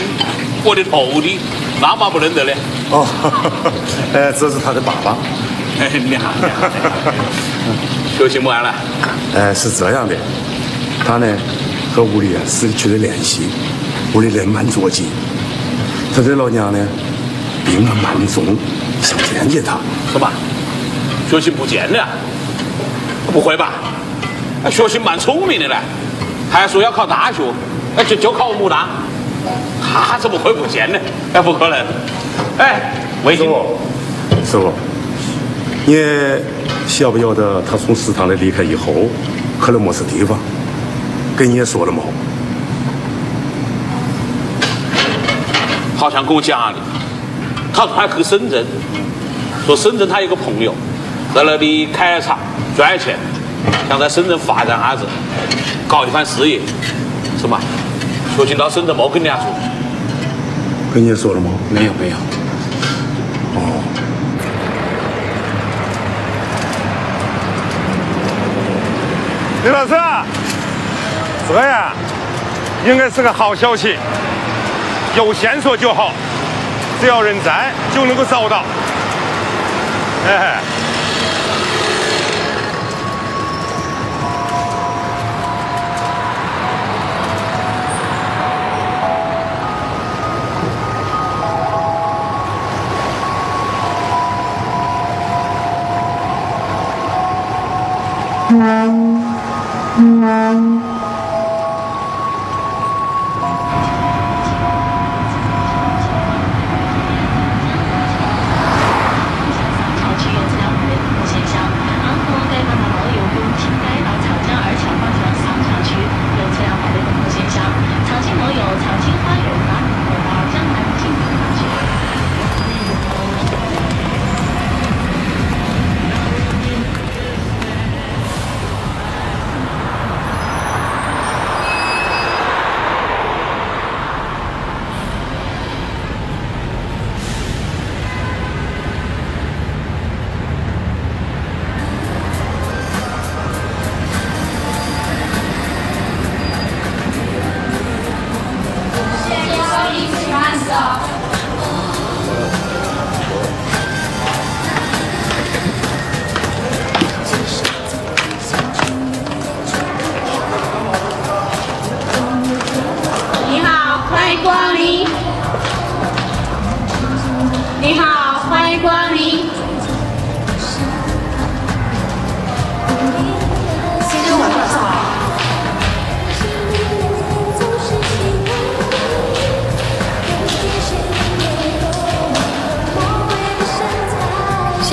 我的徒弟，那嘛不认得嘞。哦，呃，这是他的爸爸。哎，你好，你好。学琴不完了？哎，是这样的，他呢和屋里啊失去了联系，屋里人蛮着急。他的老娘呢病啊蛮重，想见见他。什么？学习不见了？不会吧？哎学习蛮聪明的嘞，还说要考大学，哎，就就考武大，他怎么会不见呢？哎，不可能。哎，魏师傅，师傅，你晓不晓得他从食堂里离开以后去了么事地方？跟你也说了没？好像跟我讲的，他他去深圳，说深圳他有个朋友在那里开厂赚钱，想在深圳发展下子，搞一番事业，是嘛？学琴到深圳没跟人家说，跟你说了吗？没有，没有。哦。李老师，这样，应该是个好消息，有线索就好，只要人在就能够找到。哎。你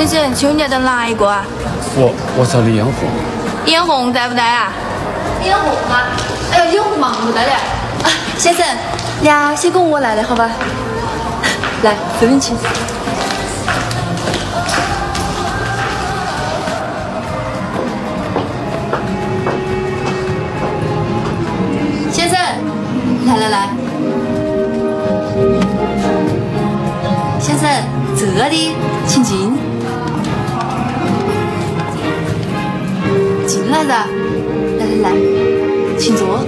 先生，请问你要等哪一个啊？我我找李彦宏。眼红在不在啊？眼红啊？哎呀，眼红忙不在的。啊，先生，呀，先跟我来的好吧？来，这边请。先生，来来来。先生，这里请进。来，来来来，请坐。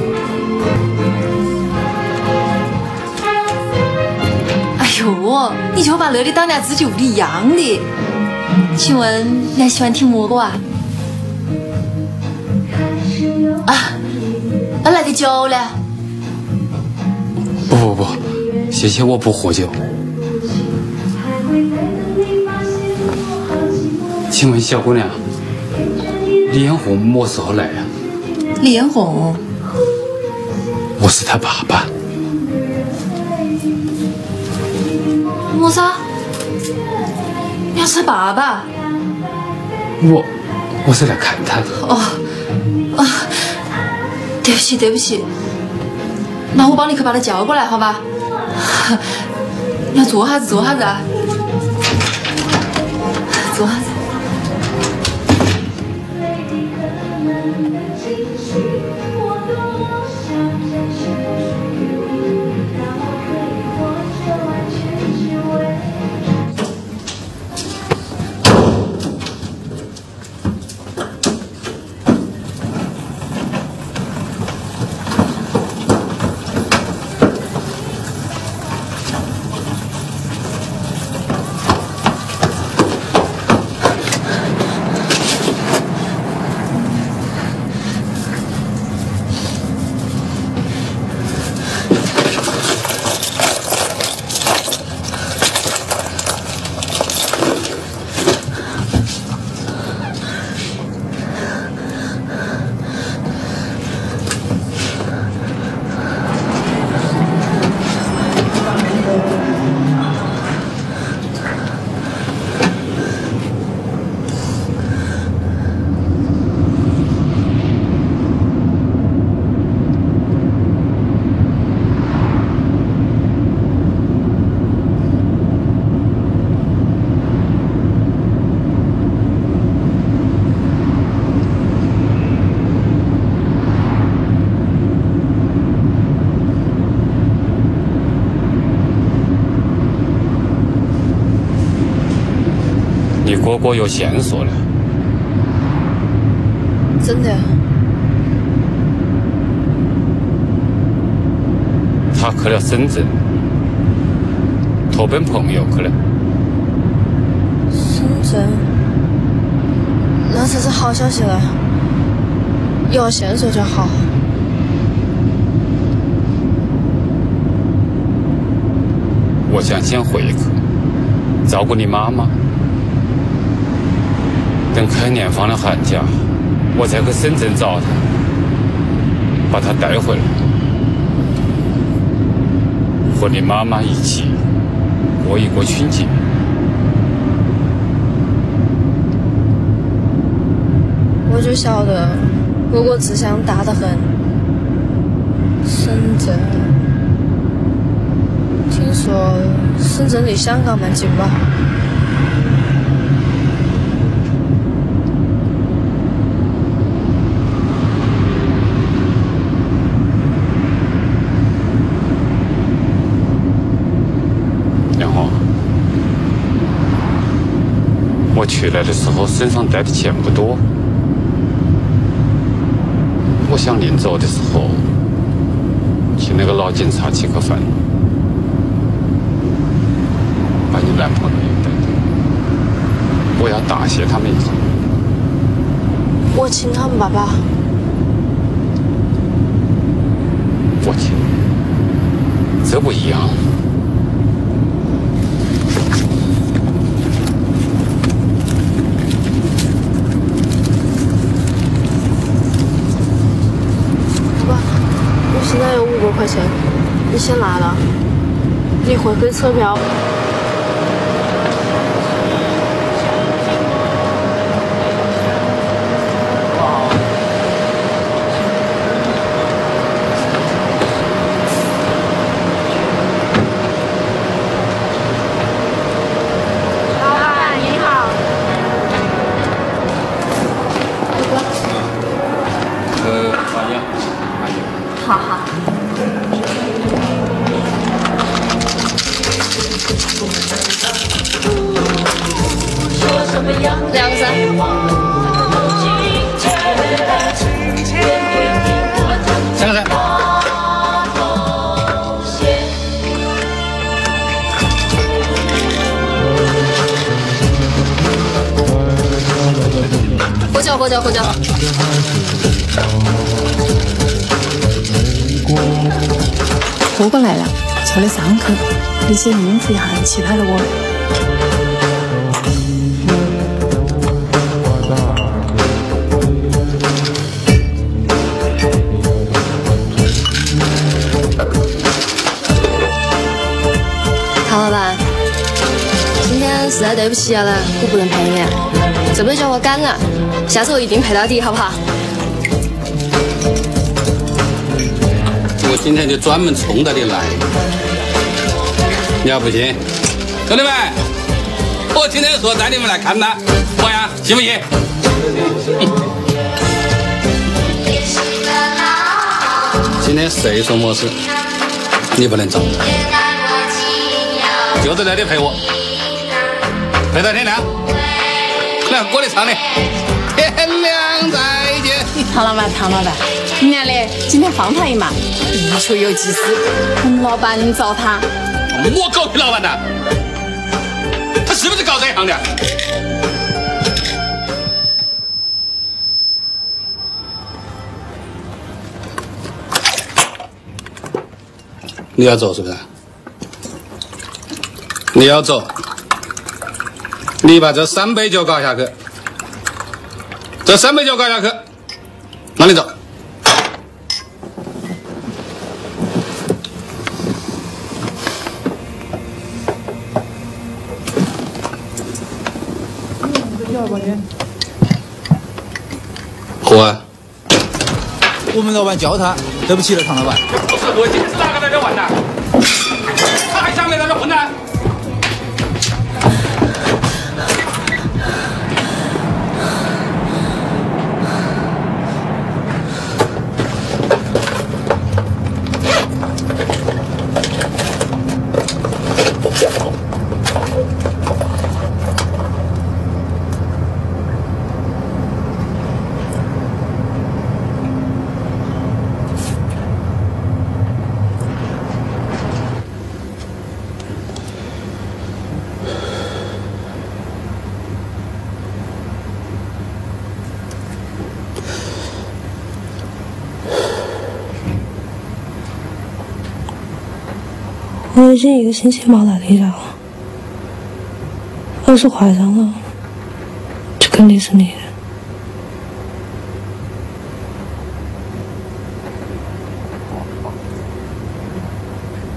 哎呦，你就把那里当年自己屋里一样的。请问你还喜欢听么歌啊？啊，那来点酒呢？不不不，谢谢，我不喝酒。请问小姑娘，李彦宏么时候来呀、李彦宏，我是他爸爸。么啥？你要是他爸爸？我我是来看他的。哦，啊，对不起对不起，那我帮你去把他叫过来，好吧？你 要做啥子做啥子啊，你哥哥有线索了，真的？他去了深圳，投奔朋友去了。深圳？那才是好消息了，有线索就好。我想先回去照顾你妈妈，等开年放了寒假，我再去深圳找她，把她带回来，和你妈妈一起过一过春节。我就晓得哥哥志向大得很。深圳，听说深圳离香港蛮近吧？然后我去来的时候身上带的钱不多，我想临走的时候请那个老警察吃个饭，把你男朋友也带走，我要答谢他们一下。我请他们爸爸。我请，这不一样。好吧，我现在有五百块钱，你先拿了。你会给车票。脚喝脚喝脚。哥哥来了，坐的上口，你先应付一下其他的我。唐老板，今天实在对不起了，我不能陪你。这么叫我干了，下次我一定陪到底，好不好？我今天就专门冲到你来，你要不信？兄弟们，我今天说带你们来看他，怎么样？信不信？今天谁说没事？你不能走，就在这里陪我，陪到天亮。来，歌里唱的，天亮再见。唐老板，唐老板，你娘嘞，今天放他一马，的确有急事。我们老板找他，我狗屁老板的，他是不是搞这一行的？你要走是不是？你要走，你把这三杯酒搞下去，这三杯酒搞下去，哪里走？喝啊！我们老板叫他，对不起了，唐老板。不是我今天是哪个在这玩的？最近一个星期没来例假了，要是怀上了，这肯定是你的。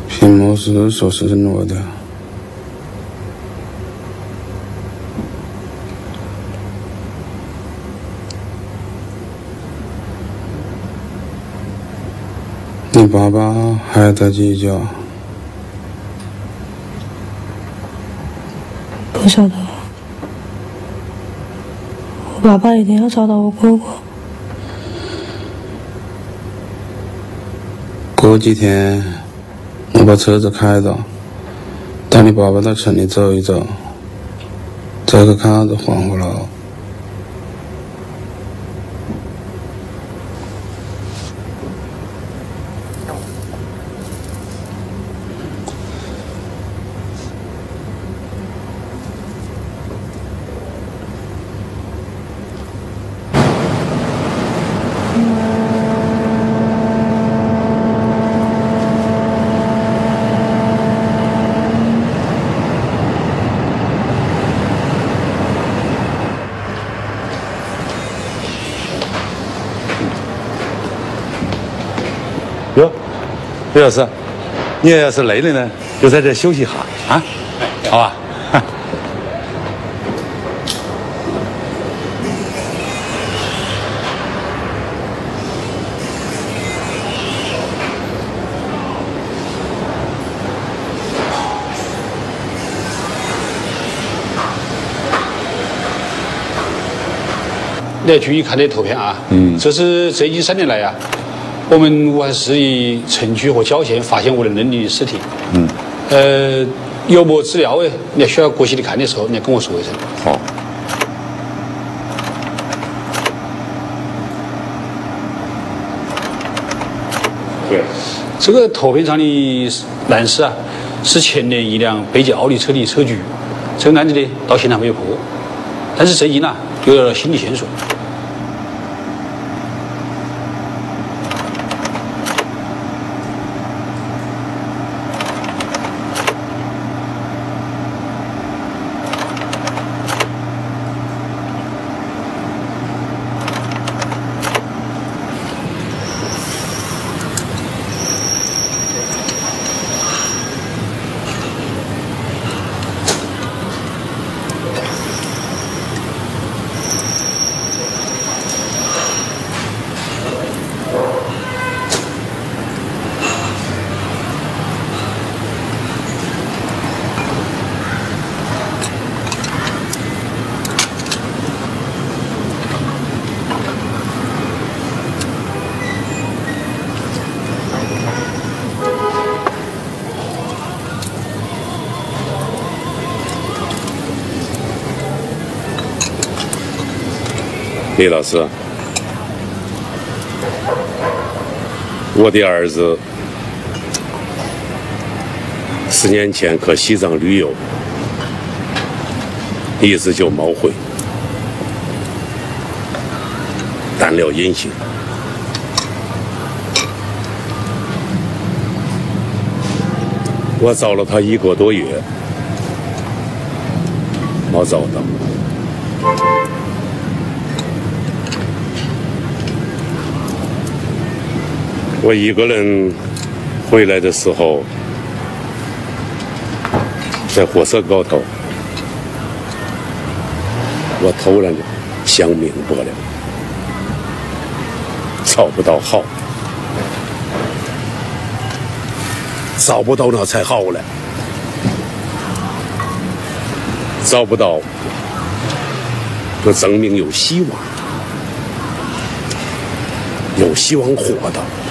凭么事说是我的？你爸爸还在计较？不晓得，我爸爸一定要找到我哥哥。过几天我把车子开着，带你爸爸到城里走一走，这个卡子还回来。哟，刘老师，你要是累了呢，就在这休息一下啊，好吧？你要注意看这图片啊！嗯，这是最近三年来呀、我们武汉市的城区和郊县发现无人能力的尸体。嗯，呃，有没资料哎？你要需要过去的看的时候，你要跟我说一声。好。对，这个图片上的男尸啊，是前年一辆北京奥迪车的车主。这个案子呢，到现在还没有破，但是最近呢，有了新的线索。李老师，我的儿子十年前去西藏旅游，一直就毛会，胆了音信。我找了他一个多月，没找到。我一个人回来的时候，在火车高头，我突然想明白了，找不到号，找不到那才好嘞，找不到，就证明有希望，有希望活的。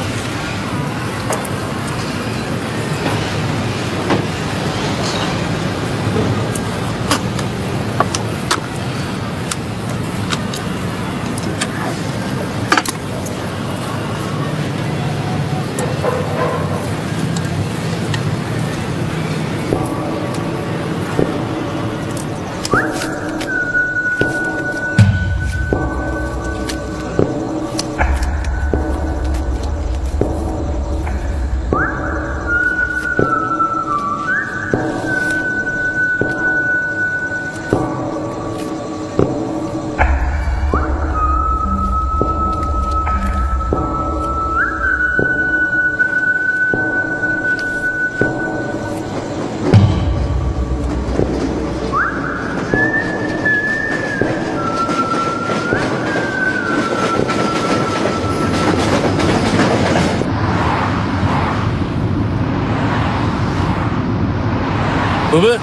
伯伯，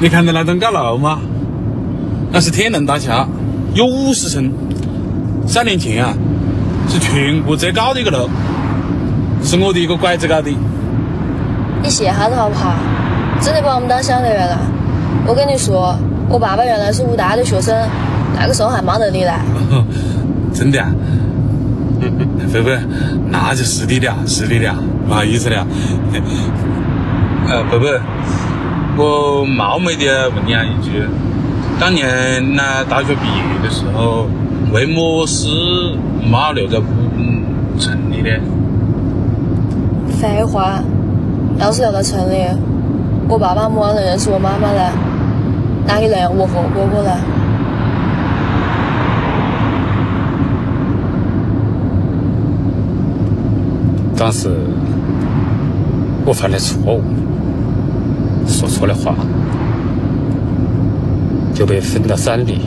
你看到那栋高楼吗？那是天龙大厦，有五十层。三年前啊，是全国最高的一个楼，是我的一个拐子搞的。你歇下子好不好？真的把我们当乡里人了。我跟你说，我爸爸原来是武大的学生，那个时候还没得你呢。真的啊？菲菲，那就是你了，是你了，不好意思了。呃，伯伯。我冒昧的问你啊一句，当年那大学毕业的时候，为么事没留在武城里呢？废话，要是留在城里，我爸爸么能认识我妈妈呢？哪里能养我和哥哥呢？当时我犯了错误。说错了话，就被分到山里，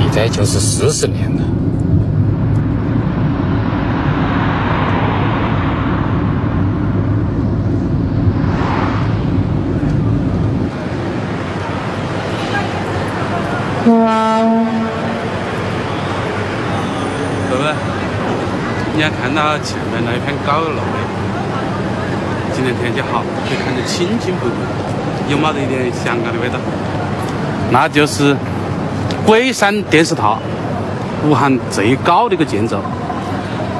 一待就是四十年了。伯伯，你还看到前面那一片高楼没？今天天气好，可以看得清清楚楚，有没得一点香港的味道？那就是龟山电视塔，武汉最高的一个建筑，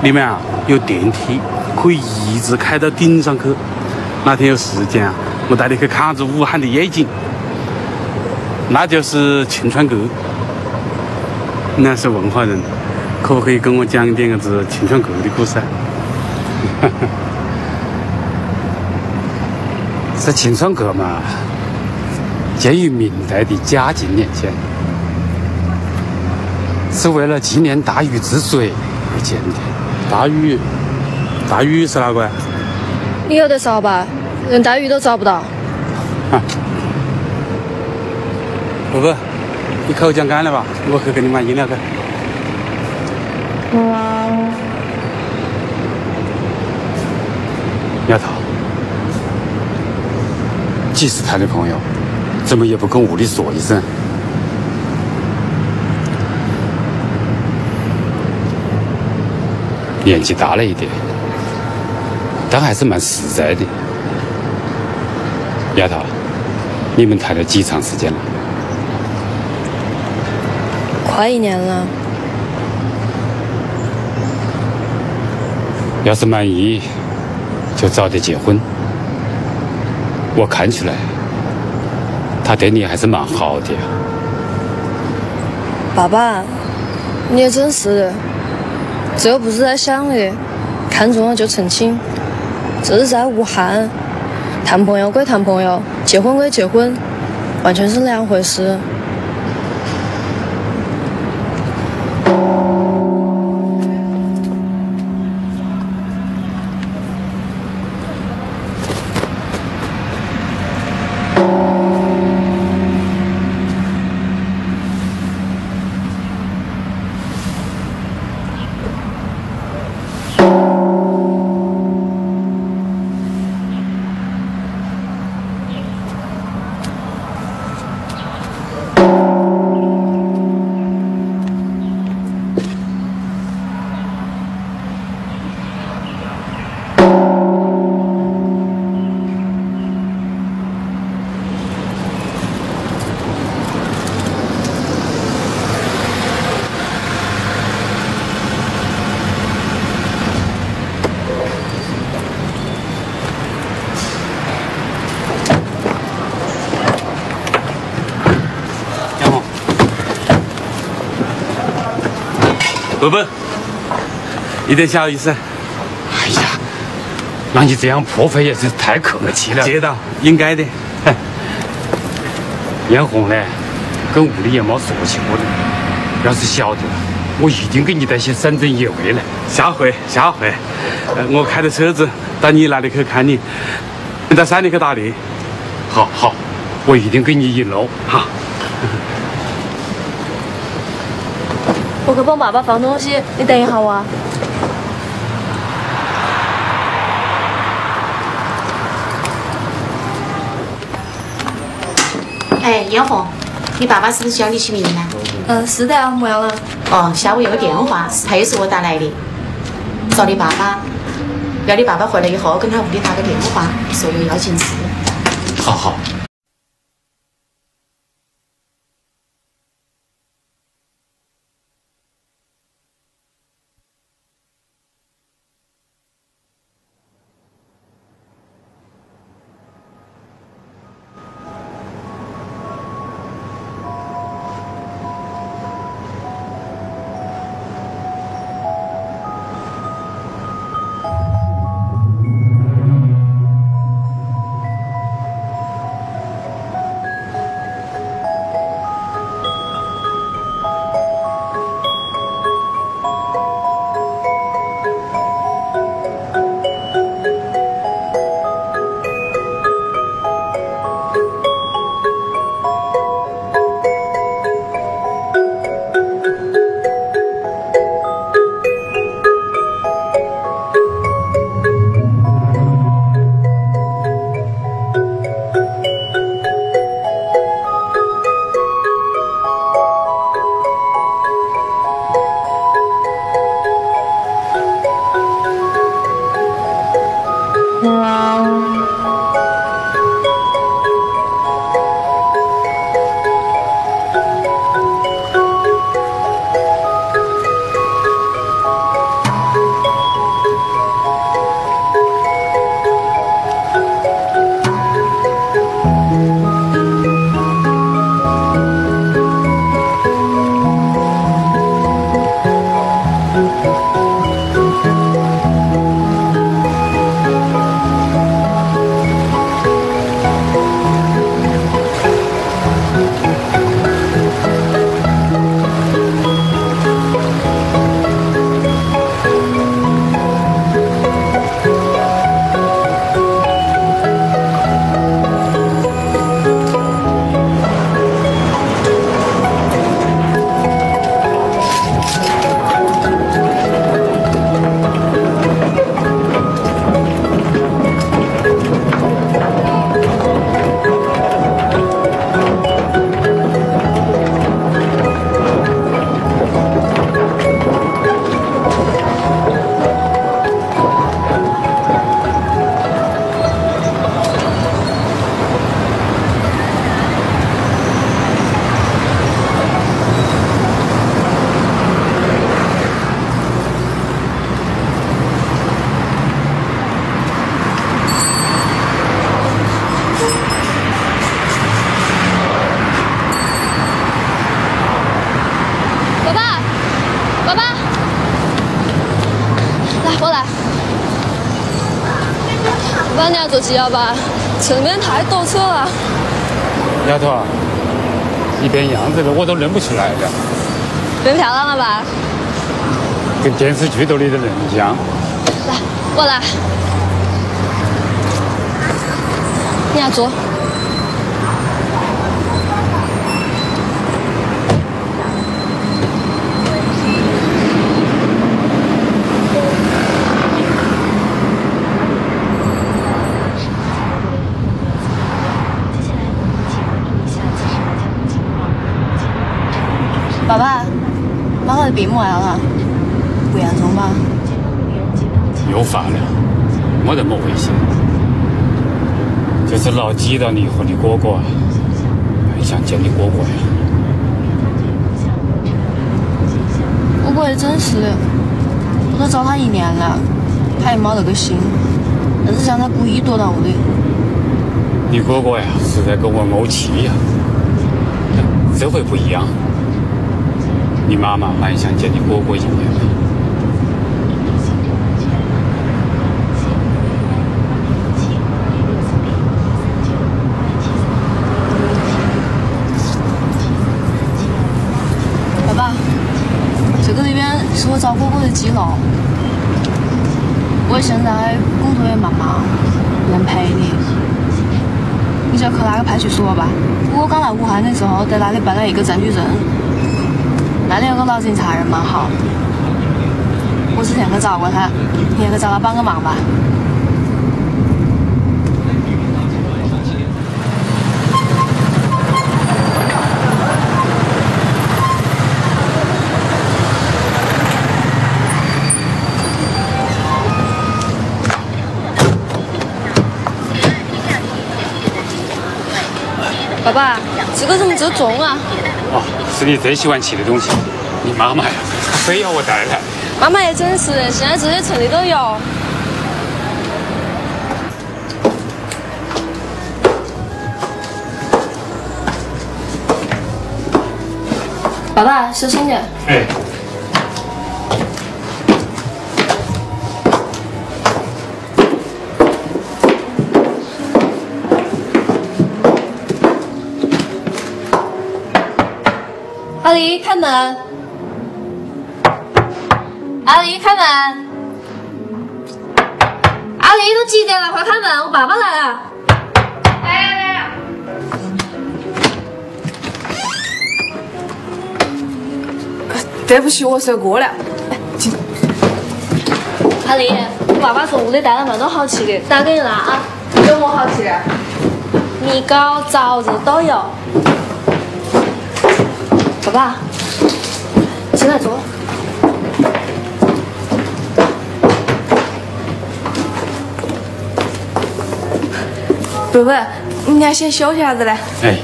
里面啊有电梯，可以一直开到顶上去。哪天有时间啊，我带你去看下子武汉的夜景。那就是晴川阁，你是文化人，可不可以跟我讲点个子晴川阁的故事啊？这晴川阁嘛，建于明代的嘉靖年间，是为了纪念大禹治水而建的。大禹，大禹是哪个？你有得少吧？连大禹都找不到。伯伯，你口讲干了吧？我去给你买饮料去。丫头。既是他的朋友，怎么也不跟屋里说一声？年纪大了一点，但还是蛮实在的。丫头，你们谈了几长时间了？快一年了。要是满意，就早点结婚。我看起来，他对你还是蛮好的。爸爸，你也真是的，这又不是在乡里，看中了就成亲，这是在武汉，谈朋友归谈朋友，结婚归结婚，完全是两回事。伯伯，一点小意思。哎呀，那你这样破费也是太客气了。接到，应该的。艳红呢，跟屋里也没说起过的。要是晓得了，我一定给你带些山珍野味来。下回，下回，呃，我开着车子到你那里去看你，你到山里去打猎。好好，我一定给你引路。好。我去帮爸爸放东西，你等一下哇。哎，艳红，你爸爸是不是叫你起名呢？嗯，是的，莫样了。哦，下午有个电话，是派出所打来的，找你爸爸要你爸爸回来以后跟他屋里打个电话，说有邀请事。好好。着急了吧？前面太堵车了。丫头，一边样子了，我都认不出来了，变漂亮了吧？跟电视剧头里的人一样。来，我来。你要坐。爸爸，妈妈的闭幕完了，不严重吧？又发了，没得么危险，就是老记到你和你哥哥，很想见你哥哥呀。我哥也真是的，我都找他一年了，他也没那个心，硬是想他故意躲到屋里。你哥哥呀，是在跟我怄气呀。这回不一样，你妈妈蛮想见你哥哥一面的。爸爸，这个里边是我找哥哥的记录。我现在工作也忙忙，不能陪你，你就去那个派出所吧。我刚来武汉的时候，在那里办了一个证据证，那里有个老警察，人蛮好。我之前去找过他，你也去找他帮个忙吧。爸爸，这个怎么这么重啊？哦，是你最喜欢吃的东西。你妈妈呀，非要我带来。妈妈也真是，现在这些城里都有。爸爸，小心点。哎。阿丽，开门！阿丽，开门！阿丽，都几点了？快开门！我爸爸来了。来了来了。对不起，我睡过了。阿丽，我爸爸说屋里带了蛮多好吃的，打给你拿啊。有么好吃的？米糕、枣子都有。爸爸，进来坐。不不，你俩先休息下子来。哎，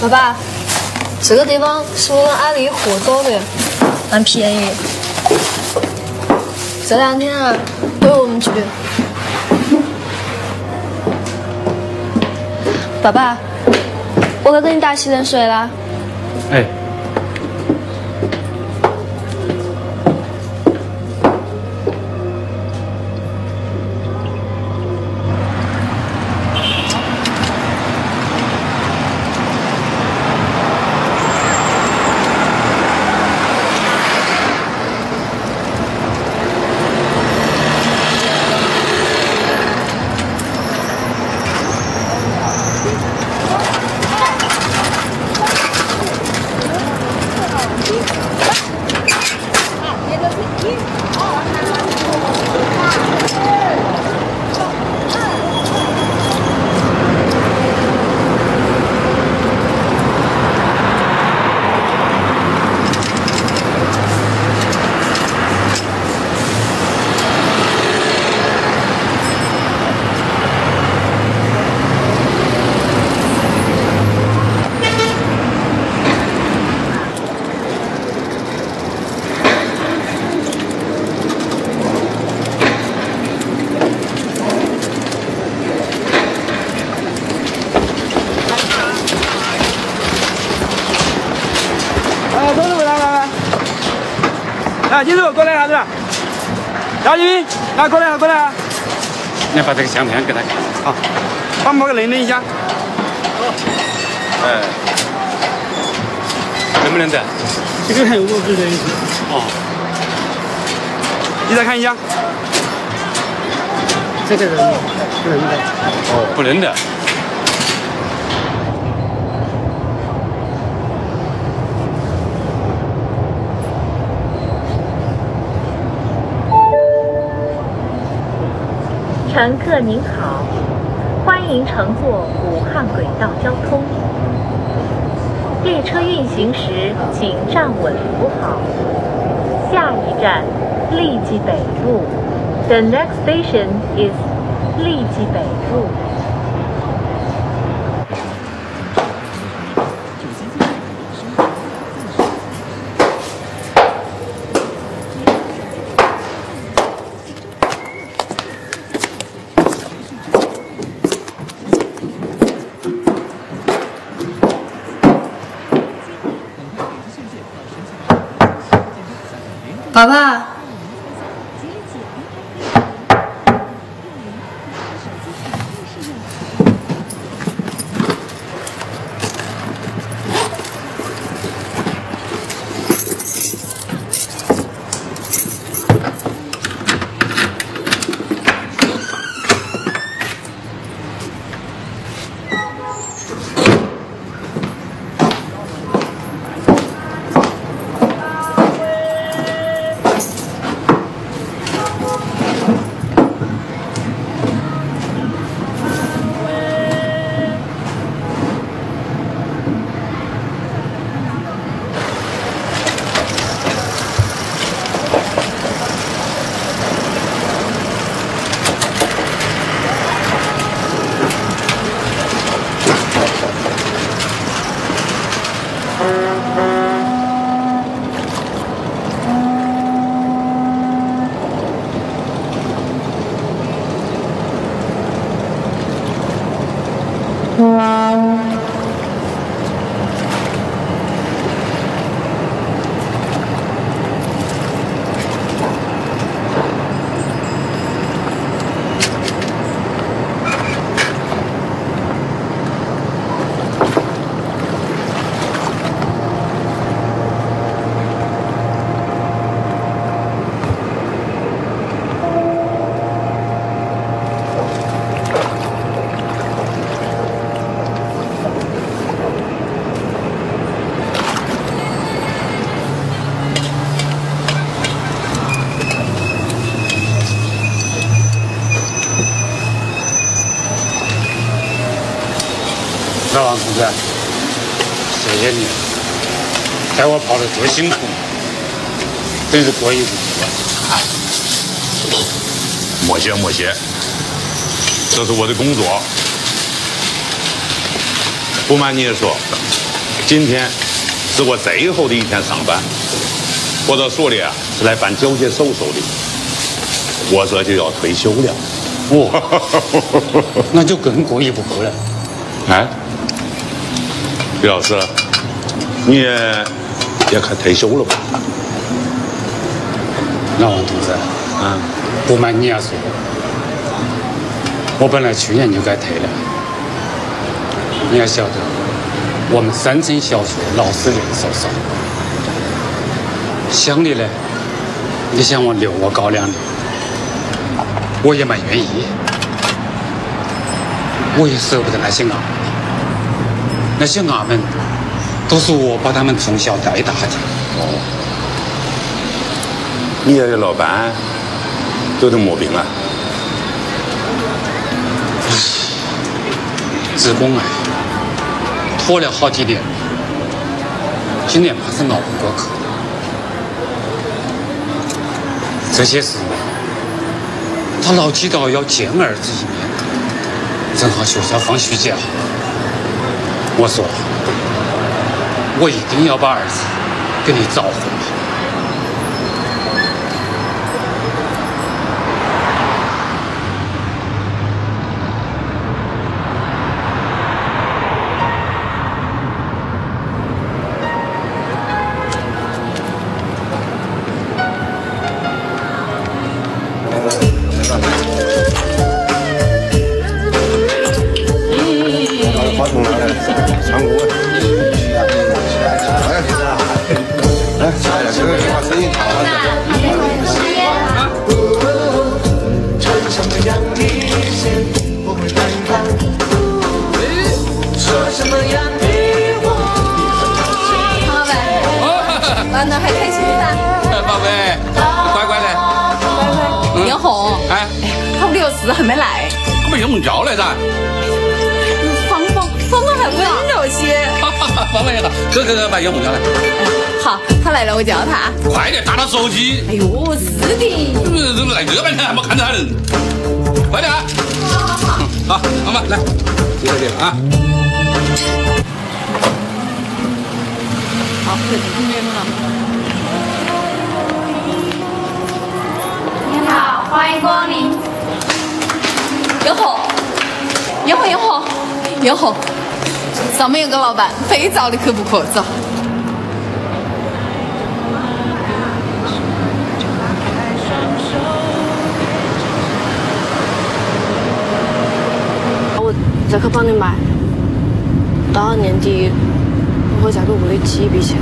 爸爸，这个地方是我跟阿丽合作的，蛮便宜。这两天啊，归我们住。爸爸，我该给你打洗脸水了。哎。来，过来啥子？亚军，来过来，过来。你把这个相片给他看。好，帮忙给认领一下。哎，能不能等？这个人我不认识。哦，你再看一下。这个人不能的。哦，不认得。乘客您好，欢迎乘坐武汉轨道交通。列车运行时，请站稳扶好。下一站，利济北路。The next station is 利济北路。好吧，王同志，谢谢你，带我跑的多辛苦，真是过意不去。莫谢莫谢，这是我的工作。不瞒你说，今天是我最后的一天上班，我到所里啊是来办交接手续的，我这就要退休了。哦，那就更过意不去了。哎，李老师，你也也快退休了吧？老王同志，啊，不瞒你也说，我本来去年就该退了。你也晓得，我们三村小学老师人手少，乡里呢，你想我留我高两的，我也蛮愿意，我也舍不得那些伢们，那些伢们都是我把他们从小带大的。哦，你爷爷老伴有点毛病啊？子宫癌拖了好几年，今年怕是熬不过去。这些事，他老祈祷要见儿子一面，正好学校放暑假，我说我一定要把儿子给你找回机。哎呦，是的。来这半天还没看到他人，快点啊！好好好。好，妈妈来，接着点啊。好，这就听见了。你好，欢迎光临。杨红，杨红，杨红，杨红，上面有个老板，非找你可不可？走。我去帮你买，到了年底我会再给屋里寄一笔钱，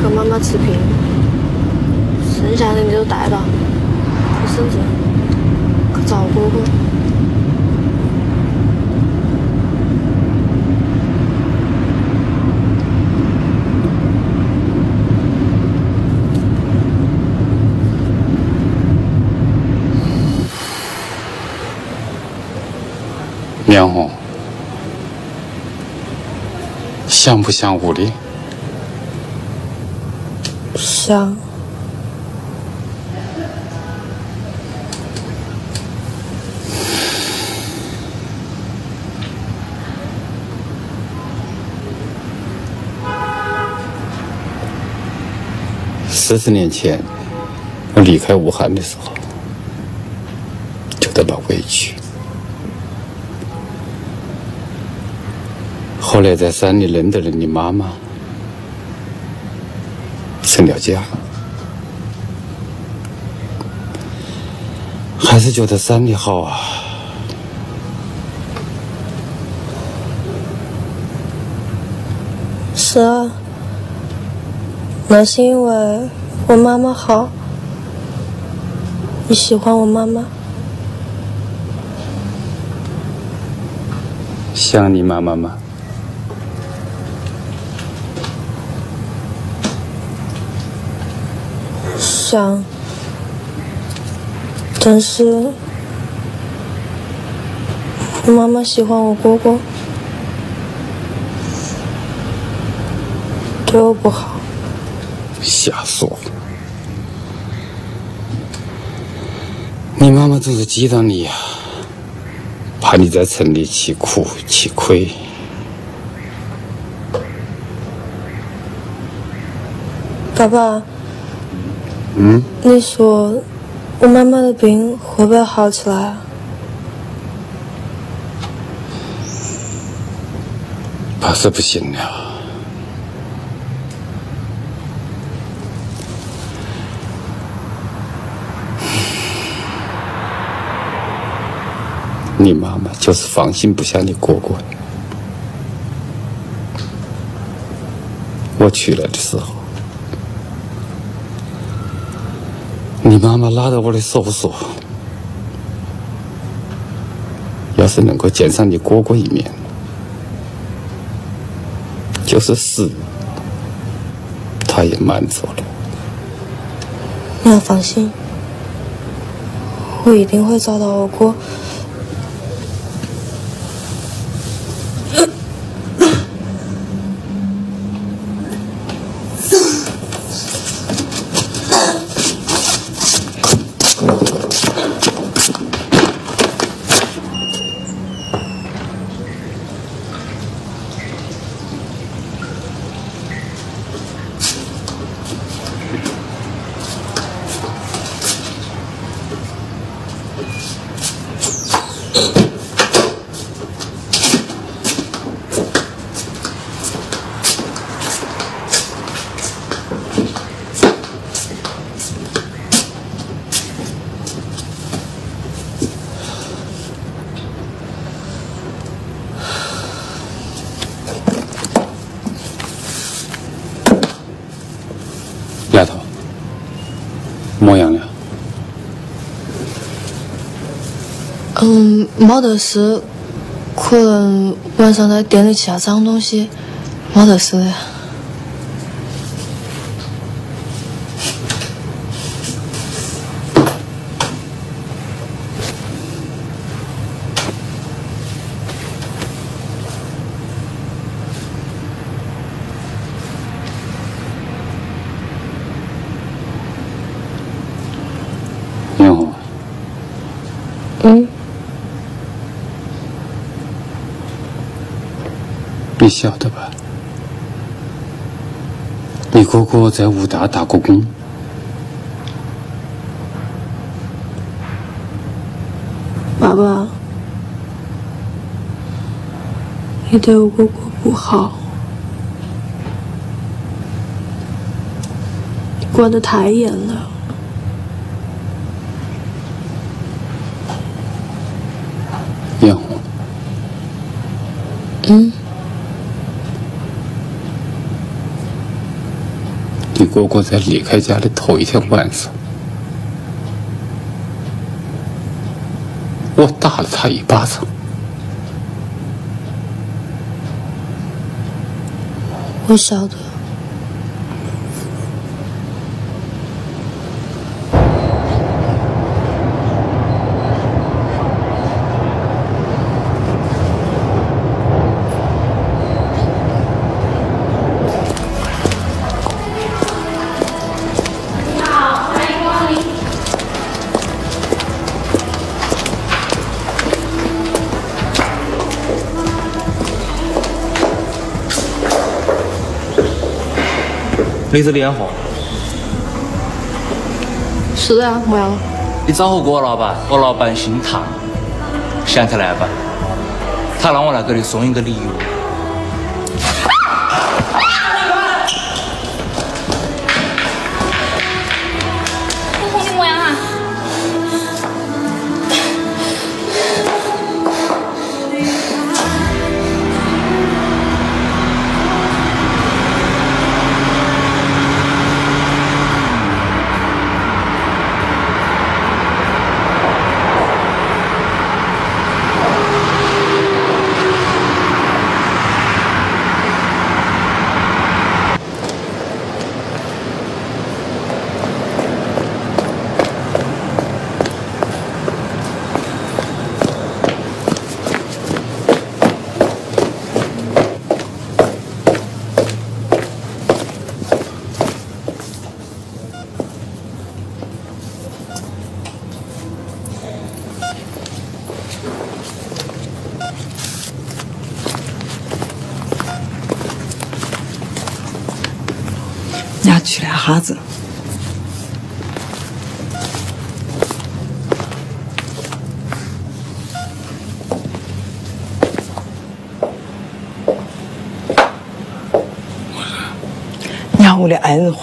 跟妈妈持平，剩下的你就带了，去深圳去找哥哥。苗红，想不想屋里？想。四十年前，我离开武汉的时候，就得了委屈。后来在山里认得了你妈妈，成了家，还是觉得山里好啊。是啊，那是因为我妈妈好。你喜欢我妈妈？像你妈妈吗？想，但是我妈妈喜欢我哥哥，对我不好。瞎说！你妈妈总是忌惮你呀、怕你在城里吃苦吃亏。爸爸，嗯，你说我妈妈的病会不会好起来啊？怕是不行了。你妈妈就是放心不下你哥哥。我去了的时候，你妈妈拉着我的手说：“要是能够见上你哥哥一面，就是死，他也满足了。你要放心，我一定会找到我哥。没得事，可能晚上在店里吃了脏东西，没得事的。然后，嗯，你晓得吧？你哥哥在武大打过工，爸爸，你对我哥哥不好，你管得太严了。然后，嗯，如果在离开家的头一天晚上，我打了他一巴掌。我晓得。你是脸红，是的呀，么样了？你找我我老板，我老板姓唐，想起来吧？他让我来给你送一个礼物。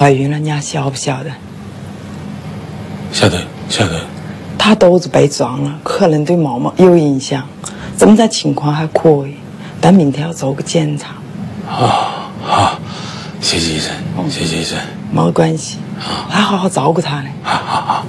怀孕了，你还晓不晓得？晓得晓得，她肚子被撞了，可能对毛毛有影响，现在情况还可以，但明天要做个检查。好好，谢谢医生，谢谢医生。没关系，还好好照顾她呢。好好好。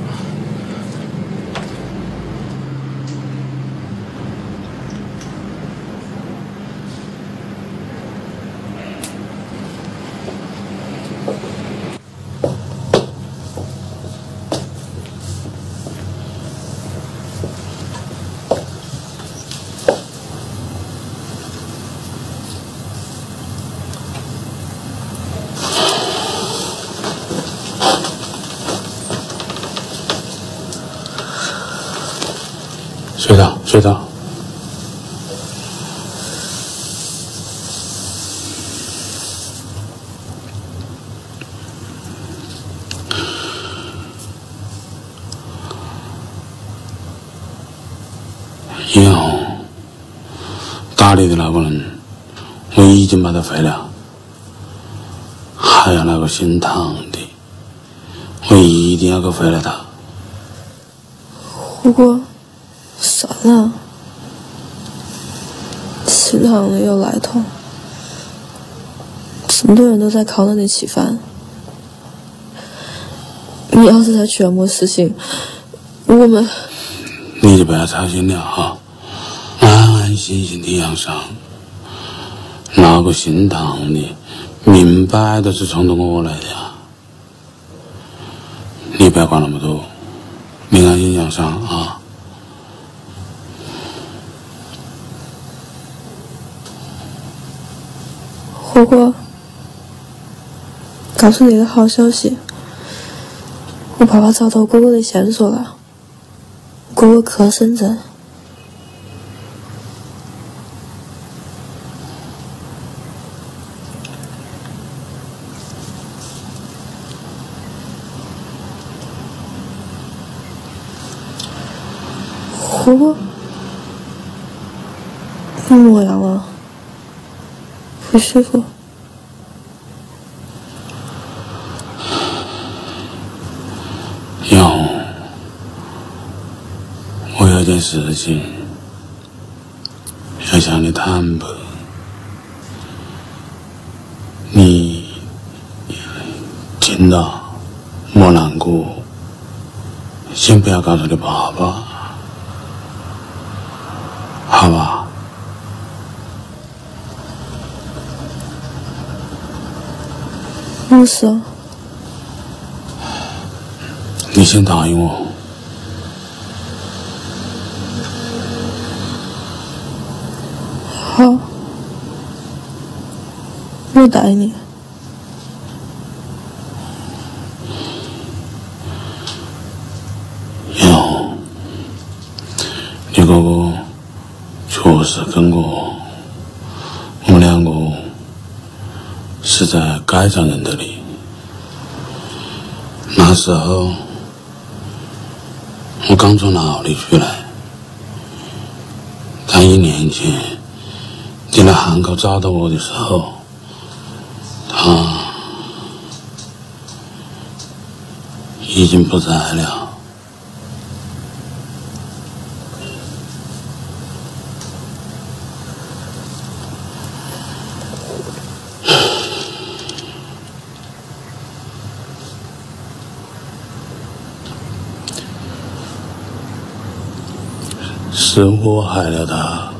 知道睡到。以后打你的那个人，我已经把他废了，还有那个姓唐的，我一定要给废了他。不过，算了，姓唐的有来头，在靠那里吃饭。你要是再去了没事情，我们你就不要操心了哈，安安心心的养伤。哪个姓唐的，明摆着是冲着我来的呀。你不要管那么多，你安心养伤啊。火锅，告诉你个好消息，我爸爸找到哥哥的线索了，哥哥去了深圳。火锅，你莫样了？不舒服。有，事情要向你坦白。你听到莫难过，先不要告诉你爸爸，好吧？不说，你先答应我。好，我答应你。有，你哥哥确实跟我，我们两个是在街上认得的。那时候我刚从牢里出来，他一年前你来汉口找到我的时候，他已经不在了。是我害了他。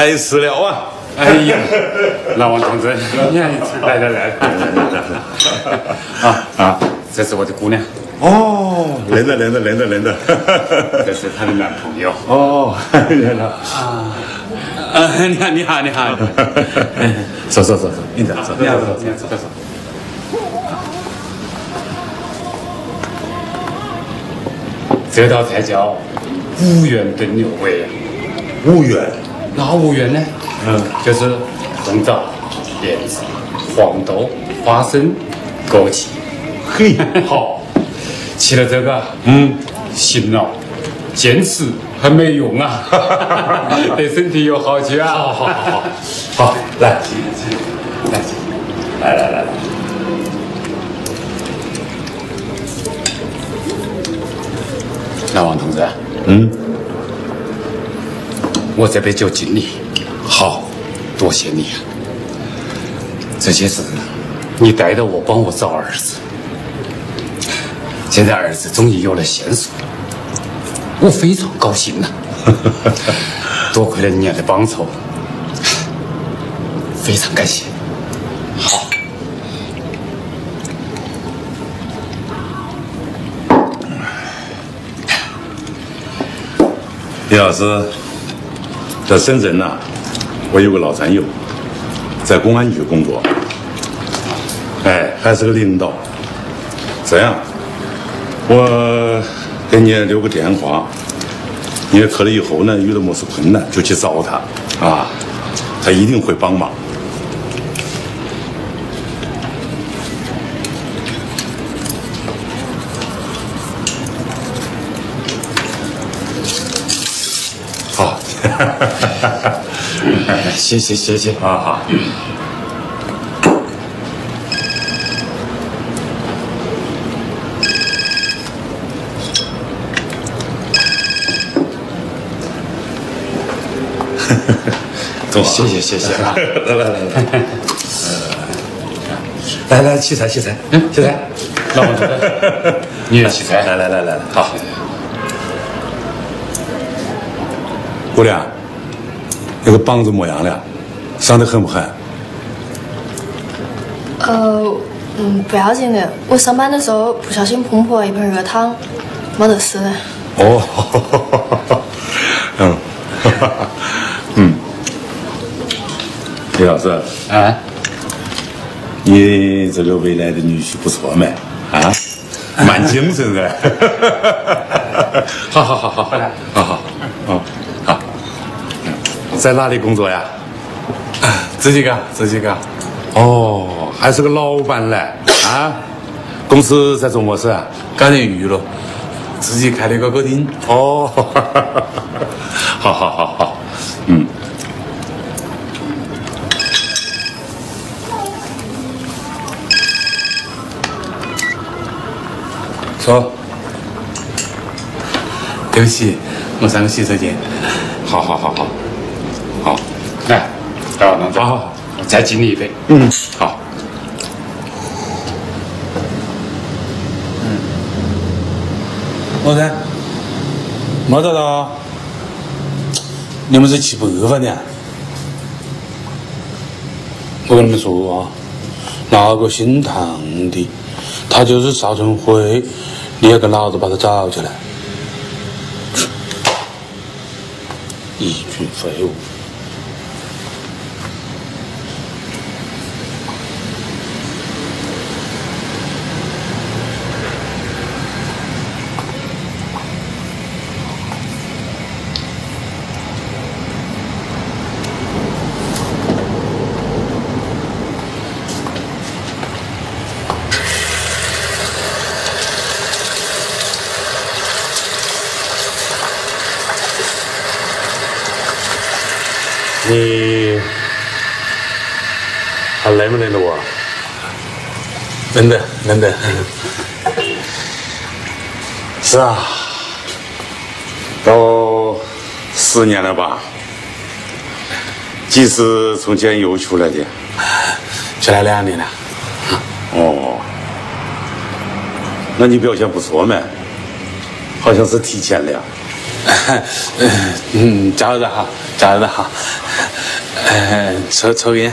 来迟了啊！哎呀，老王同志，你看，来来来，啊啊，这是我的姑娘，哦，认得认得认得认得，这是她的男朋友。哦，认了啊，啊，你好，你好，你好，坐坐坐坐，你坐坐，你好，坐坐坐坐。这道菜叫五元炖牛尾。五元？哪五元呢？嗯，就是红枣、莲子、黄豆、花生、枸杞。嘿，好，吃了这个，嗯，行了，坚持很没用啊，对身体有好处啊。好好好好，好，来，来，来来来来。老王同志，嗯，我这杯酒敬你，好，多谢你啊！这些事你带着我帮我找儿子，现在儿子终于有了线索，我非常高兴呐、多亏了你的帮手，非常感谢。好，李老师，在深圳呢、我有个老战友，在公安局工作，哎，还是个领导。这样，我给你留个电话，你去了以后呢，遇到么事困难就去找他，啊，他一定会帮忙。谢谢谢谢啊好。谢谢谢谢。啊！来来来。来，来来，器材器材，嗯，起菜，老王同志，你也起菜，来来来来来，好。姑娘，那个膀子么样了？伤得狠不狠？呃，嗯，不要紧的，我上班的时候不小心碰破了一盆热汤，没得事的。哦，嗯，嗯，李老师，啊，你这个未来的女婿不错嘛，啊，蛮精神的。好好好好好，好好，好，好，在哪里工作呀？自己干自己干。哦，还是个老板嘞，啊，公司在做么事啊？搞点娱乐，自己开了一个歌厅。哦，好好好好，嗯。说，对不起，我上个洗手间。好好好好，老王同志，好好，我再敬你一杯。嗯，好。嗯老三，没找到，你们是去白饭的？我跟你们说啊，那个姓唐的，他就是邵春辉，你要跟老子把他找起来。一群废物！你还认不认得我？认得，认得。是啊，都十年了吧？几时从监狱出来的？出来两年了。哦，那你表现不错嘛，好像是提前了。嗯，加油的好，加油的好。呃，抽抽烟。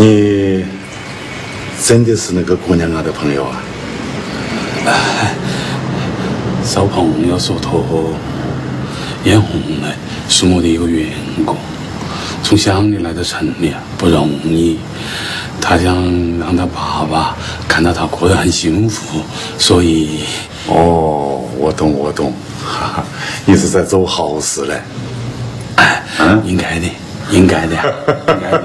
你真的是那个姑娘啊的朋友啊？找朋友说托眼红呢是我的一个员工，从乡里来到城里啊，不容易。他想让他爸爸看到他过得很幸福，所以哦，我懂我懂，哈哈，你是在做好事嘞？哎，应该的，应该的，应该的。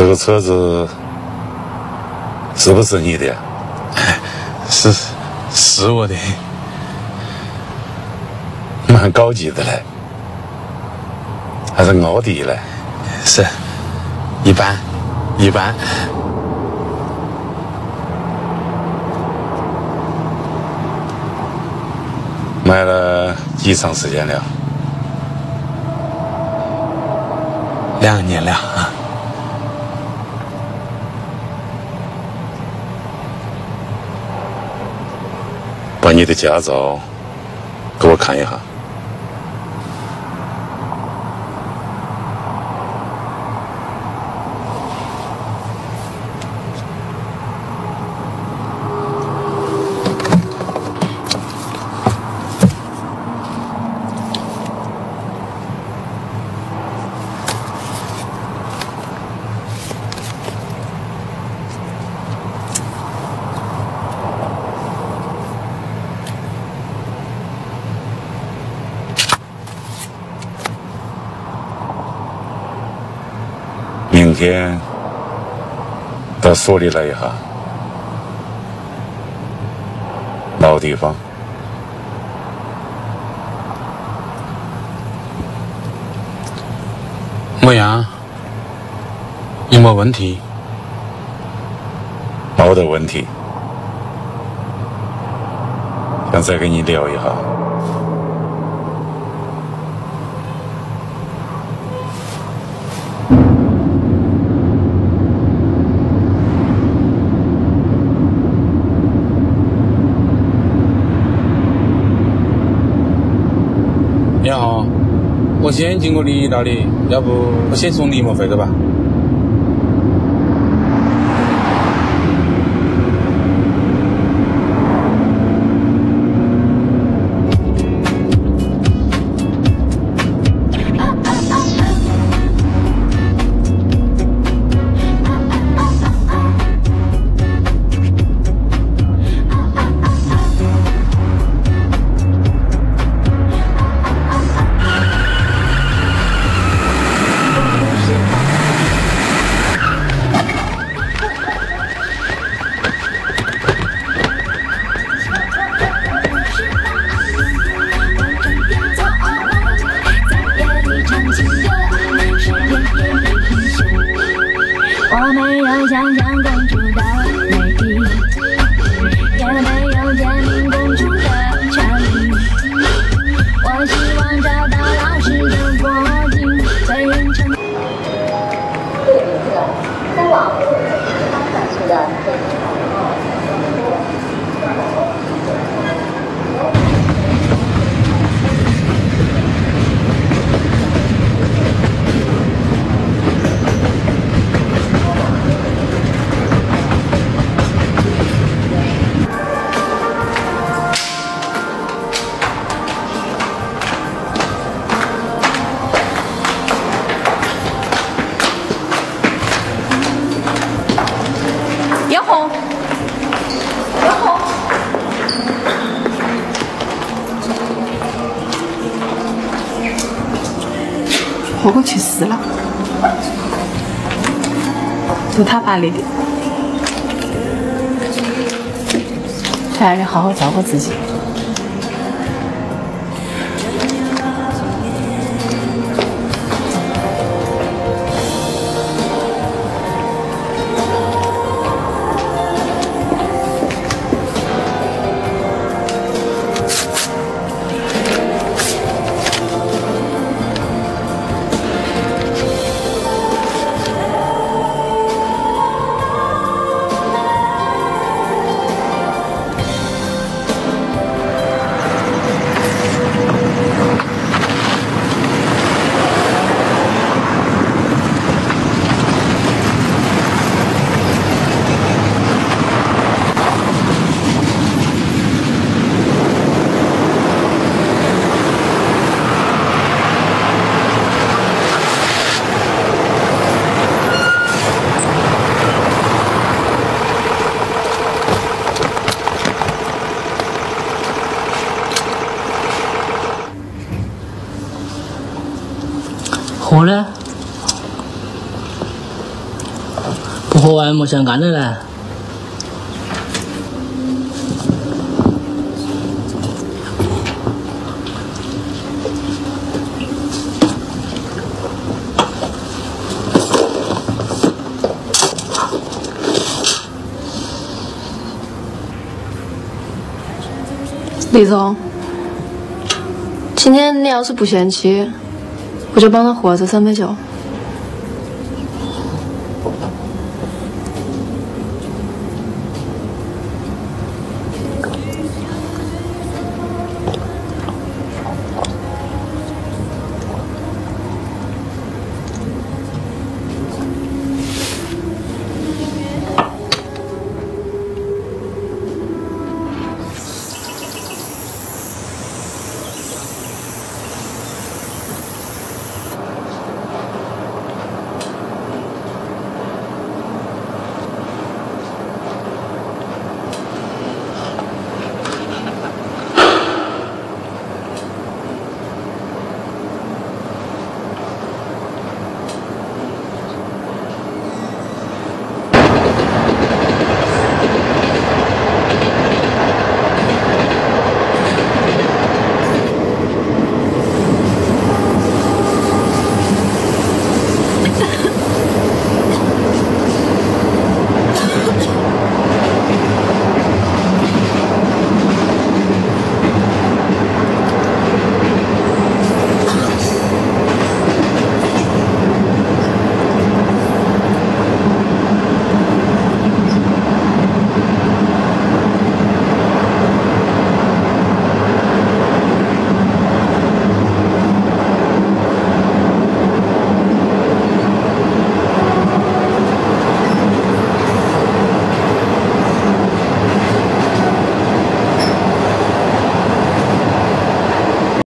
这个车子是不是你的？是，是我的，蛮高级的嘞，还是奥迪嘞？是，一般，一般。卖了几长时间了？两年了。把你的驾照给我看一下。到所里来一下，老地方。么样？有没问题？没得问题。想再跟你聊一下。你好，先经过你那里，要不我先送你一莫费的吧？大力点，大家要好好照顾自己。我想干的呢？李总，今天你要是不嫌弃，我就帮他喝这三杯酒。